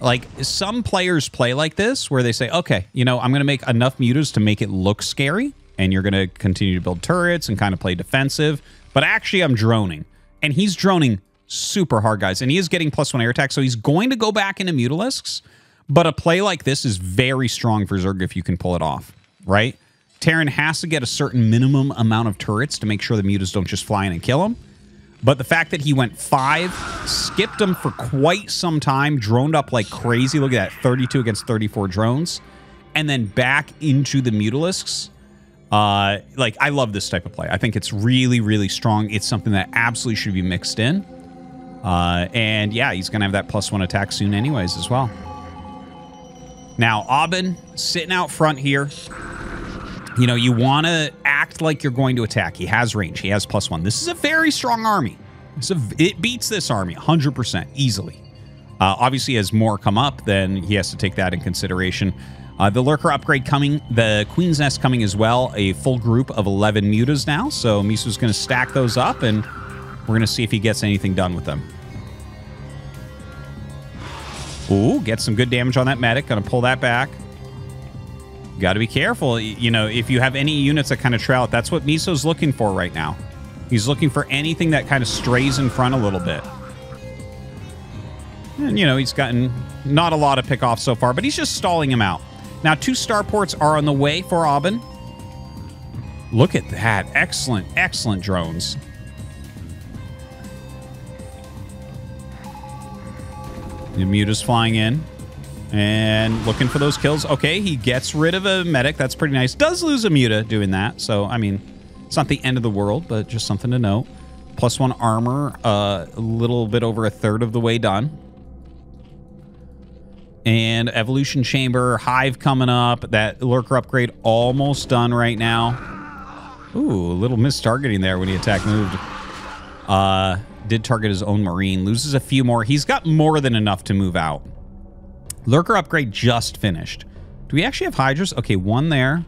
S1: Like some players play like this where they say, okay, you know, I'm going to make enough mutas to make it look scary, and you're going to continue to build turrets and kind of play defensive. But actually, I'm droning, and he's droning super hard, guys, and he is getting plus one air attack, so he's going to go back into Mutalisks. But a play like this is very strong for Zerg if you can pull it off, right? Terran has to get a certain minimum amount of turrets to make sure the mutas don't just fly in and kill him. But the fact that he went five, skipped them for quite some time, droned up like crazy. Look at that, 32 against 34 drones. And then back into the Mutalisks. Uh, like, I love this type of play. I think it's really, really strong. It's something that absolutely should be mixed in. Uh, and yeah, he's going to have that plus one attack soon anyways as well. Now, Aubin sitting out front here. You know, you want to act like you're going to attack. He has range. He has plus one. This is a very strong army. A, it beats this army 100% easily. Uh, obviously, as more come up, then he has to take that in consideration. Uh, the Lurker upgrade coming, the Queen's Nest coming as well, a full group of 11 mutas now. So Miso's going to stack those up, and we're going to see if he gets anything done with them. Ooh, get some good damage on that medic. Going to pull that back. Got to be careful. You know, if you have any units that kind of trail that's what Miso's looking for right now. He's looking for anything that kind of strays in front a little bit. And, you know, he's gotten not a lot of pick off so far, but he's just stalling him out. Now, two starports are on the way for ahBin. Look at that. Excellent, excellent drones. The muta's flying in. And looking for those kills. Okay, he gets rid of a medic. That's pretty nice. Does lose a muta doing that. So, I mean, it's not the end of the world, but just something to note. Plus one armor, uh, a little bit over a third of the way done. And Evolution Chamber, Hive coming up. That Lurker upgrade almost done right now. Ooh, a little mistargeting there when he attack moved. Uh, did target his own Marine. Loses a few more. He's got more than enough to move out. Lurker upgrade just finished. Do we actually have Hydras? Okay, one there.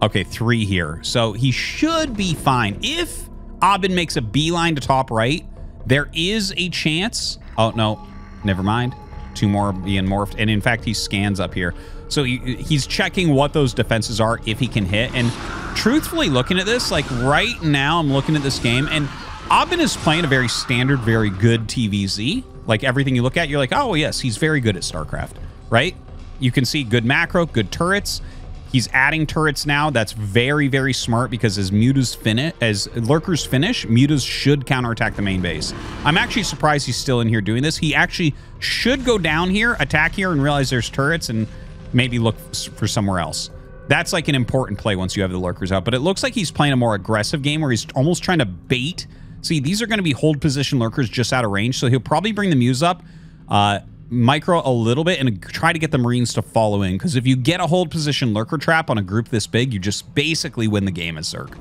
S1: Okay, three here. So he should be fine. If ahBin makes a beeline to top right, there is a chance. Oh, no. Never mind. Two more being morphed. And in fact, he scans up here. So he, he's checking what those defenses are if he can hit. And truthfully, looking at this, like right now, I'm looking at this game, and ahBin is playing a very standard, very good TVZ. Like everything you look at, you're like, oh, yes, he's very good at StarCraft, right? You can see good macro, good turrets. He's adding turrets now. That's very, very smart because as mutas finish, as lurkers finish, mutas should counterattack the main base. I'm actually surprised he's still in here doing this. He actually should go down here, attack here, and realize there's turrets and maybe look for somewhere else. That's like an important play once you have the lurkers out. But it looks like he's playing a more aggressive game where he's almost trying to bait. See, these are going to be hold position lurkers just out of range, so he'll probably bring the Muse up. Uh, micro a little bit and try to get the Marines to follow in. Because if you get a hold position lurker trap on a group this big, you just basically win the game as Zerg.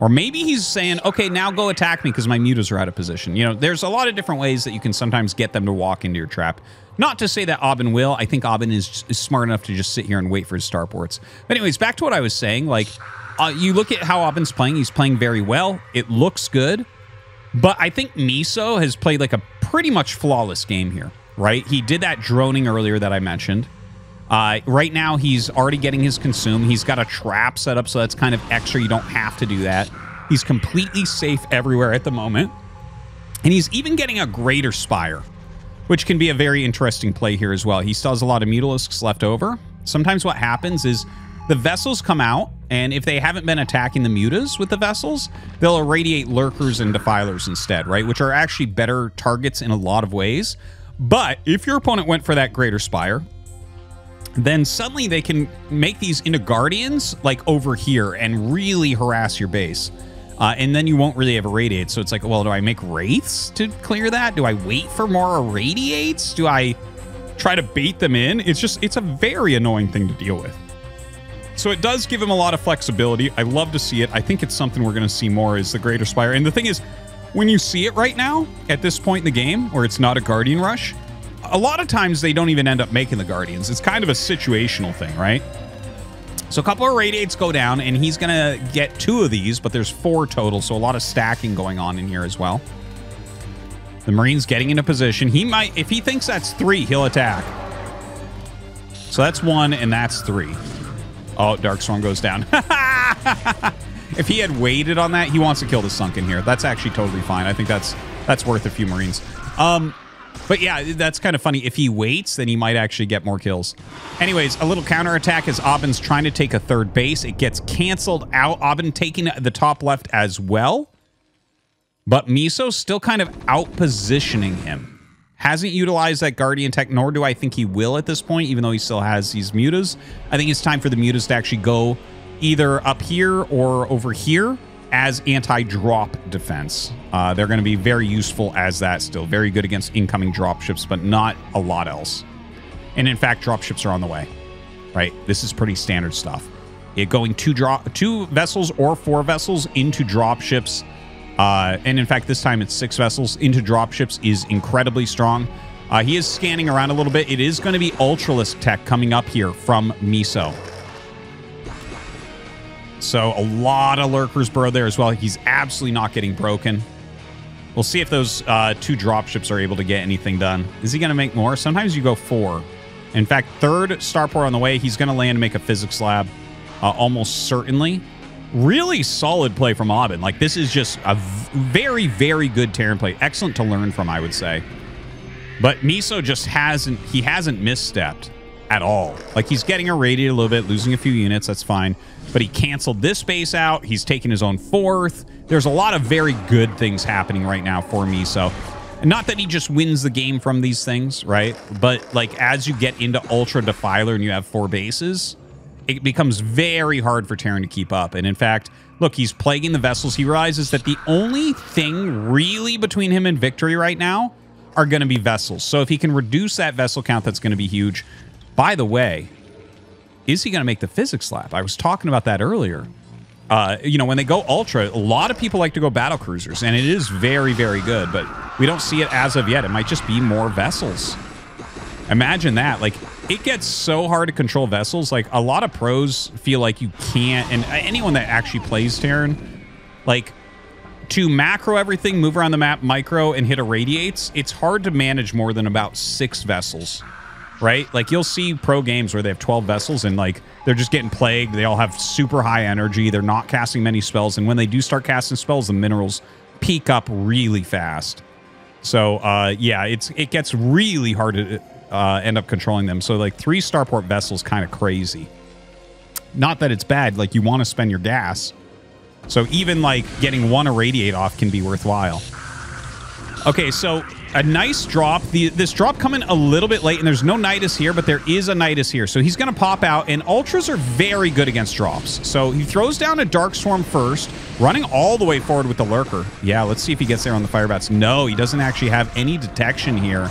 S1: Or maybe he's saying, okay, now go attack me because my mutas are out of position. You know, there's a lot of different ways that you can sometimes get them to walk into your trap. Not to say that ahBin will. I think ahBin is, is smart enough to just sit here and wait for his starports. But anyways, back to what I was saying. Like, uh, you look at how ahBin's playing. He's playing very well. It looks good. But I think Miso has played like a pretty much flawless game here, right? He did that droning earlier that I mentioned. Uh, right now, he's already getting his consume. He's got a trap set up, so that's kind of extra. You don't have to do that. He's completely safe everywhere at the moment. And he's even getting a greater spire, which can be a very interesting play here as well. He still has a lot of Mutalisks left over. Sometimes what happens is the vessels come out, and if they haven't been attacking the mutas with the vessels, they'll irradiate lurkers and defilers instead, right? Which are actually better targets in a lot of ways. But if your opponent went for that greater spire, then suddenly they can make these into guardians like over here and really harass your base. Uh, and then you won't really have irradiate. So it's like, well, do I make wraiths to clear that? Do I wait for more irradiates? Do I try to bait them in? It's just, it's a very annoying thing to deal with. So it does give him a lot of flexibility. I love to see it. I think it's something we're going to see more is the Greater Spire. And the thing is, when you see it right now, at this point in the game, where it's not a Guardian Rush, a lot of times they don't even end up making the Guardians. It's kind of a situational thing, right? So a couple of Radiates go down, and he's going to get two of these, but there's four total, so a lot of stacking going on in here as well. The Marine's getting into position. He might, if he thinks that's three, he'll attack. So that's one, and that's three. Oh, Dark Swarm goes down. if he had waited on that, he wants to kill the Sunken here. That's actually totally fine. I think that's that's worth a few Marines. Um, but yeah, that's kind of funny. If he waits, then he might actually get more kills. Anyways, a little counterattack as ahBin's trying to take a third base. It gets canceled out. ahBin taking the top left as well. But Miso still kind of out-positioning him hasn't utilized that Guardian tech, nor do I think he will at this point, even though he still has these mutas. I think it's time for the mutas to actually go either up here or over here as anti-drop defense. Uh, they're going to be very useful as that still. Very good against incoming dropships, but not a lot else. And in fact, dropships are on the way, right? This is pretty standard stuff. It going two drop two vessels or four vessels into dropships uh, and in fact, this time it's six vessels into dropships is incredibly strong. Uh, he is scanning around a little bit. It is going to be Ultralisk tech coming up here from Miso. So a lot of lurkers burrow there as well. He's absolutely not getting broken. We'll see if those uh, two dropships are able to get anything done. Is he going to make more? Sometimes you go four. In fact, third starport on the way. He's going to land and make a physics lab uh, almost certainly really solid play from ahBin. Like, this is just a very, very good Terran play. Excellent to learn from, I would say. But Miso just hasn't, he hasn't misstepped at all. Like, he's getting irradiated a little bit, losing a few units, that's fine. But he canceled this base out. He's taking his own fourth. There's a lot of very good things happening right now for me. So Not that he just wins the game from these things, right? But, like, as you get into Ultra Defiler and you have four bases, it becomes very hard for Terran to keep up. And in fact, look, he's plaguing the vessels. He realizes that the only thing really between him and victory right now are going to be vessels. So if he can reduce that vessel count, that's going to be huge. By the way, is he going to make the physics lab? I was talking about that earlier. Uh, you know, when they go ultra, a lot of people like to go battle cruisers, and it is very, very good, but we don't see it as of yet. It might just be more vessels. Imagine that. Like, it gets so hard to control vessels. Like, a lot of pros feel like you can't, and anyone that actually plays Terran, like, to macro everything, move around the map, micro, and hit irradiates, it's hard to manage more than about six vessels, right? Like, you'll see pro games where they have 12 vessels, and, like, they're just getting plagued. They all have super high energy. They're not casting many spells, and when they do start casting spells, the minerals peak up really fast. So, uh, yeah, it's it gets really hard to uh, end up controlling them. So like three starport vessels kind of crazy. Not that it's bad, like you want to spend your gas. So even like getting one irradiate off can be worthwhile. Okay, so a nice drop. The This drop coming a little bit late, and there's no Nidus here, but there is a Nidus here. So he's going to pop out, and Ultras are very good against drops. So he throws down a Dark Swarm first, running all the way forward with the Lurker. Yeah, let's see if he gets there on the Firebats. No, he doesn't actually have any detection here.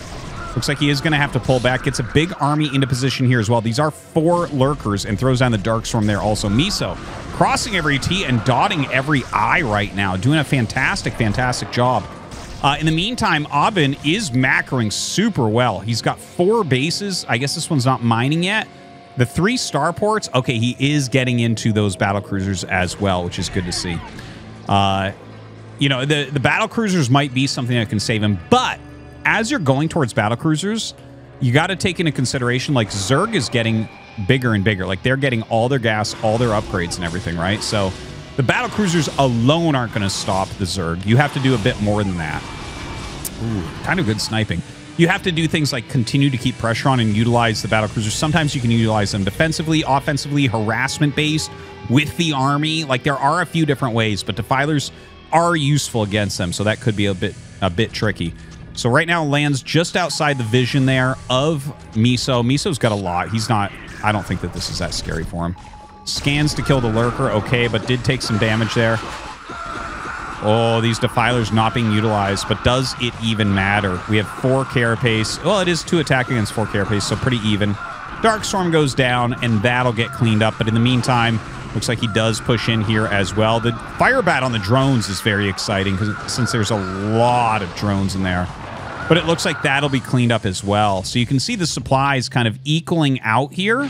S1: Looks like he is going to have to pull back. Gets a big army into position here as well. These are four lurkers and throws down the Dark Swarm there also. Miso crossing every T and dotting every I right now. Doing a fantastic, fantastic job. Uh, in the meantime, ahBin is macroing super well. He's got four bases. I guess this one's not mining yet. The three starports, okay, he is getting into those battle cruisers as well, which is good to see. Uh, you know, the, the battle cruisers might be something that can save him, but as you're going towards battle cruisers, you got to take into consideration like Zerg is getting bigger and bigger. Like they're getting all their gas, all their upgrades and everything, right? So the battle cruisers alone aren't going to stop the Zerg. You have to do a bit more than that. Ooh, kind of good sniping. You have to do things like continue to keep pressure on and utilize the battle cruisers. Sometimes you can utilize them defensively, offensively, harassment based with the army. Like there are a few different ways, but defilers are useful against them, so that could be a bit a bit tricky. So right now lands just outside the vision there of Miso. Miso's got a lot. He's not... I don't think that this is that scary for him. Scans to kill the Lurker. Okay, but did take some damage there. Oh, these Defilers not being utilized, but does it even matter? We have four Carapace. Well, it is two attack against four Carapace, so pretty even. Dark Swarm goes down, and that'll get cleaned up. But in the meantime, looks like he does push in here as well. The Fire Bat on the drones is very exciting because since there's a lot of drones in there. But it looks like that'll be cleaned up as well. So you can see the supplies kind of equaling out here.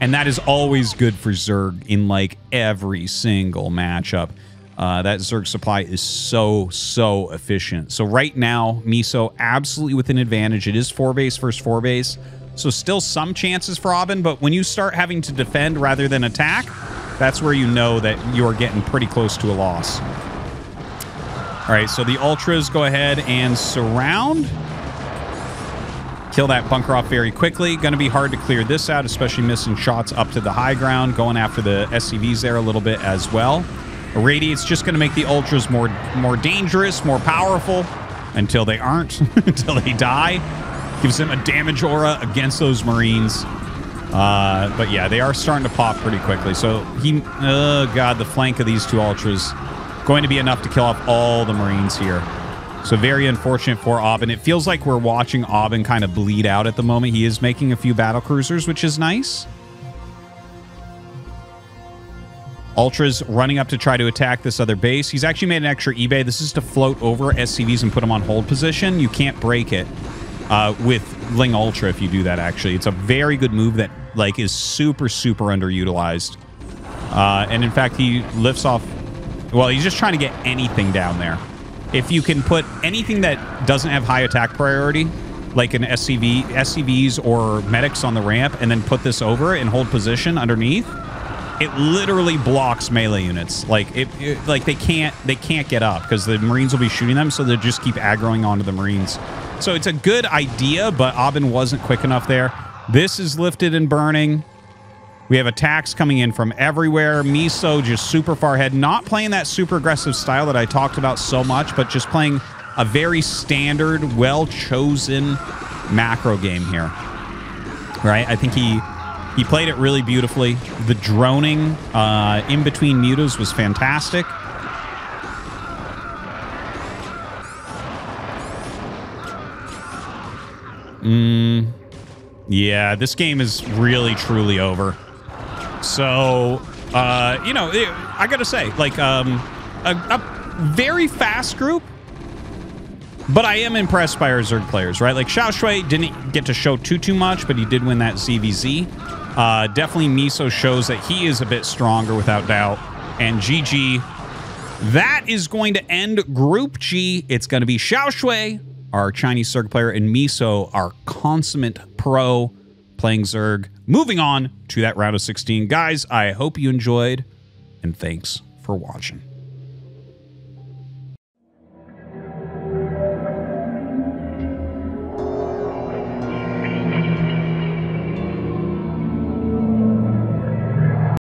S1: And that is always good for Zerg in like every single matchup. Uh, that Zerg supply is so, so efficient. So right now, Miso absolutely with an advantage. It is four base versus four base. So still some chances for ahBin, but when you start having to defend rather than attack, that's where you know that you're getting pretty close to a loss. All right, so the Ultras go ahead and surround. Kill that bunker off very quickly. Going to be hard to clear this out, especially missing shots up to the high ground. Going after the SCVs there a little bit as well. Irradiate's just going to make the Ultras more, more dangerous, more powerful, until they aren't, until they die. Gives them a damage aura against those Marines. Uh, but yeah, they are starting to pop pretty quickly. So he, oh god, the flank of these two Ultras going to be enough to kill off all the Marines here. So very unfortunate for ahBin. It feels like we're watching ahBin kind of bleed out at the moment. He is making a few battle cruisers, which is nice. Ultra's running up to try to attack this other base. He's actually made an extra eBay. This is to float over SCVs and put them on hold position. You can't break it uh, with Ling Ultra if you do that, actually. It's a very good move that like is super, super underutilized. Uh, and in fact, he lifts off well, he's just trying to get anything down there. If you can put anything that doesn't have high attack priority, like an SCV, SCVs or medics on the ramp, and then put this over and hold position underneath, it literally blocks melee units. Like it, it like they can't they can't get up because the Marines will be shooting them, so they just keep aggroing onto the Marines. So it's a good idea, but ahBin wasn't quick enough there. This is lifted and burning. We have attacks coming in from everywhere. Miso just super far ahead. Not playing that super aggressive style that I talked about so much, but just playing a very standard, well-chosen macro game here. Right? I think he he played it really beautifully. The droning uh, in between mutas was fantastic. Mm, yeah, this game is really, truly over. So, uh, you know, I got to say, like, um, a, a very fast group, but I am impressed by our Zerg players, right? Like, Xiao Shuai didn't get to show too, too much, but he did win that ZVZ. Uh, definitely Miso shows that he is a bit stronger without doubt. And GG, that is going to end Group G. It's going to be Xiao Shuai, our Chinese Zerg player, and Miso, our consummate pro playing Zerg. Moving on to that round of 16. Guys, I hope you enjoyed, and thanks for watching.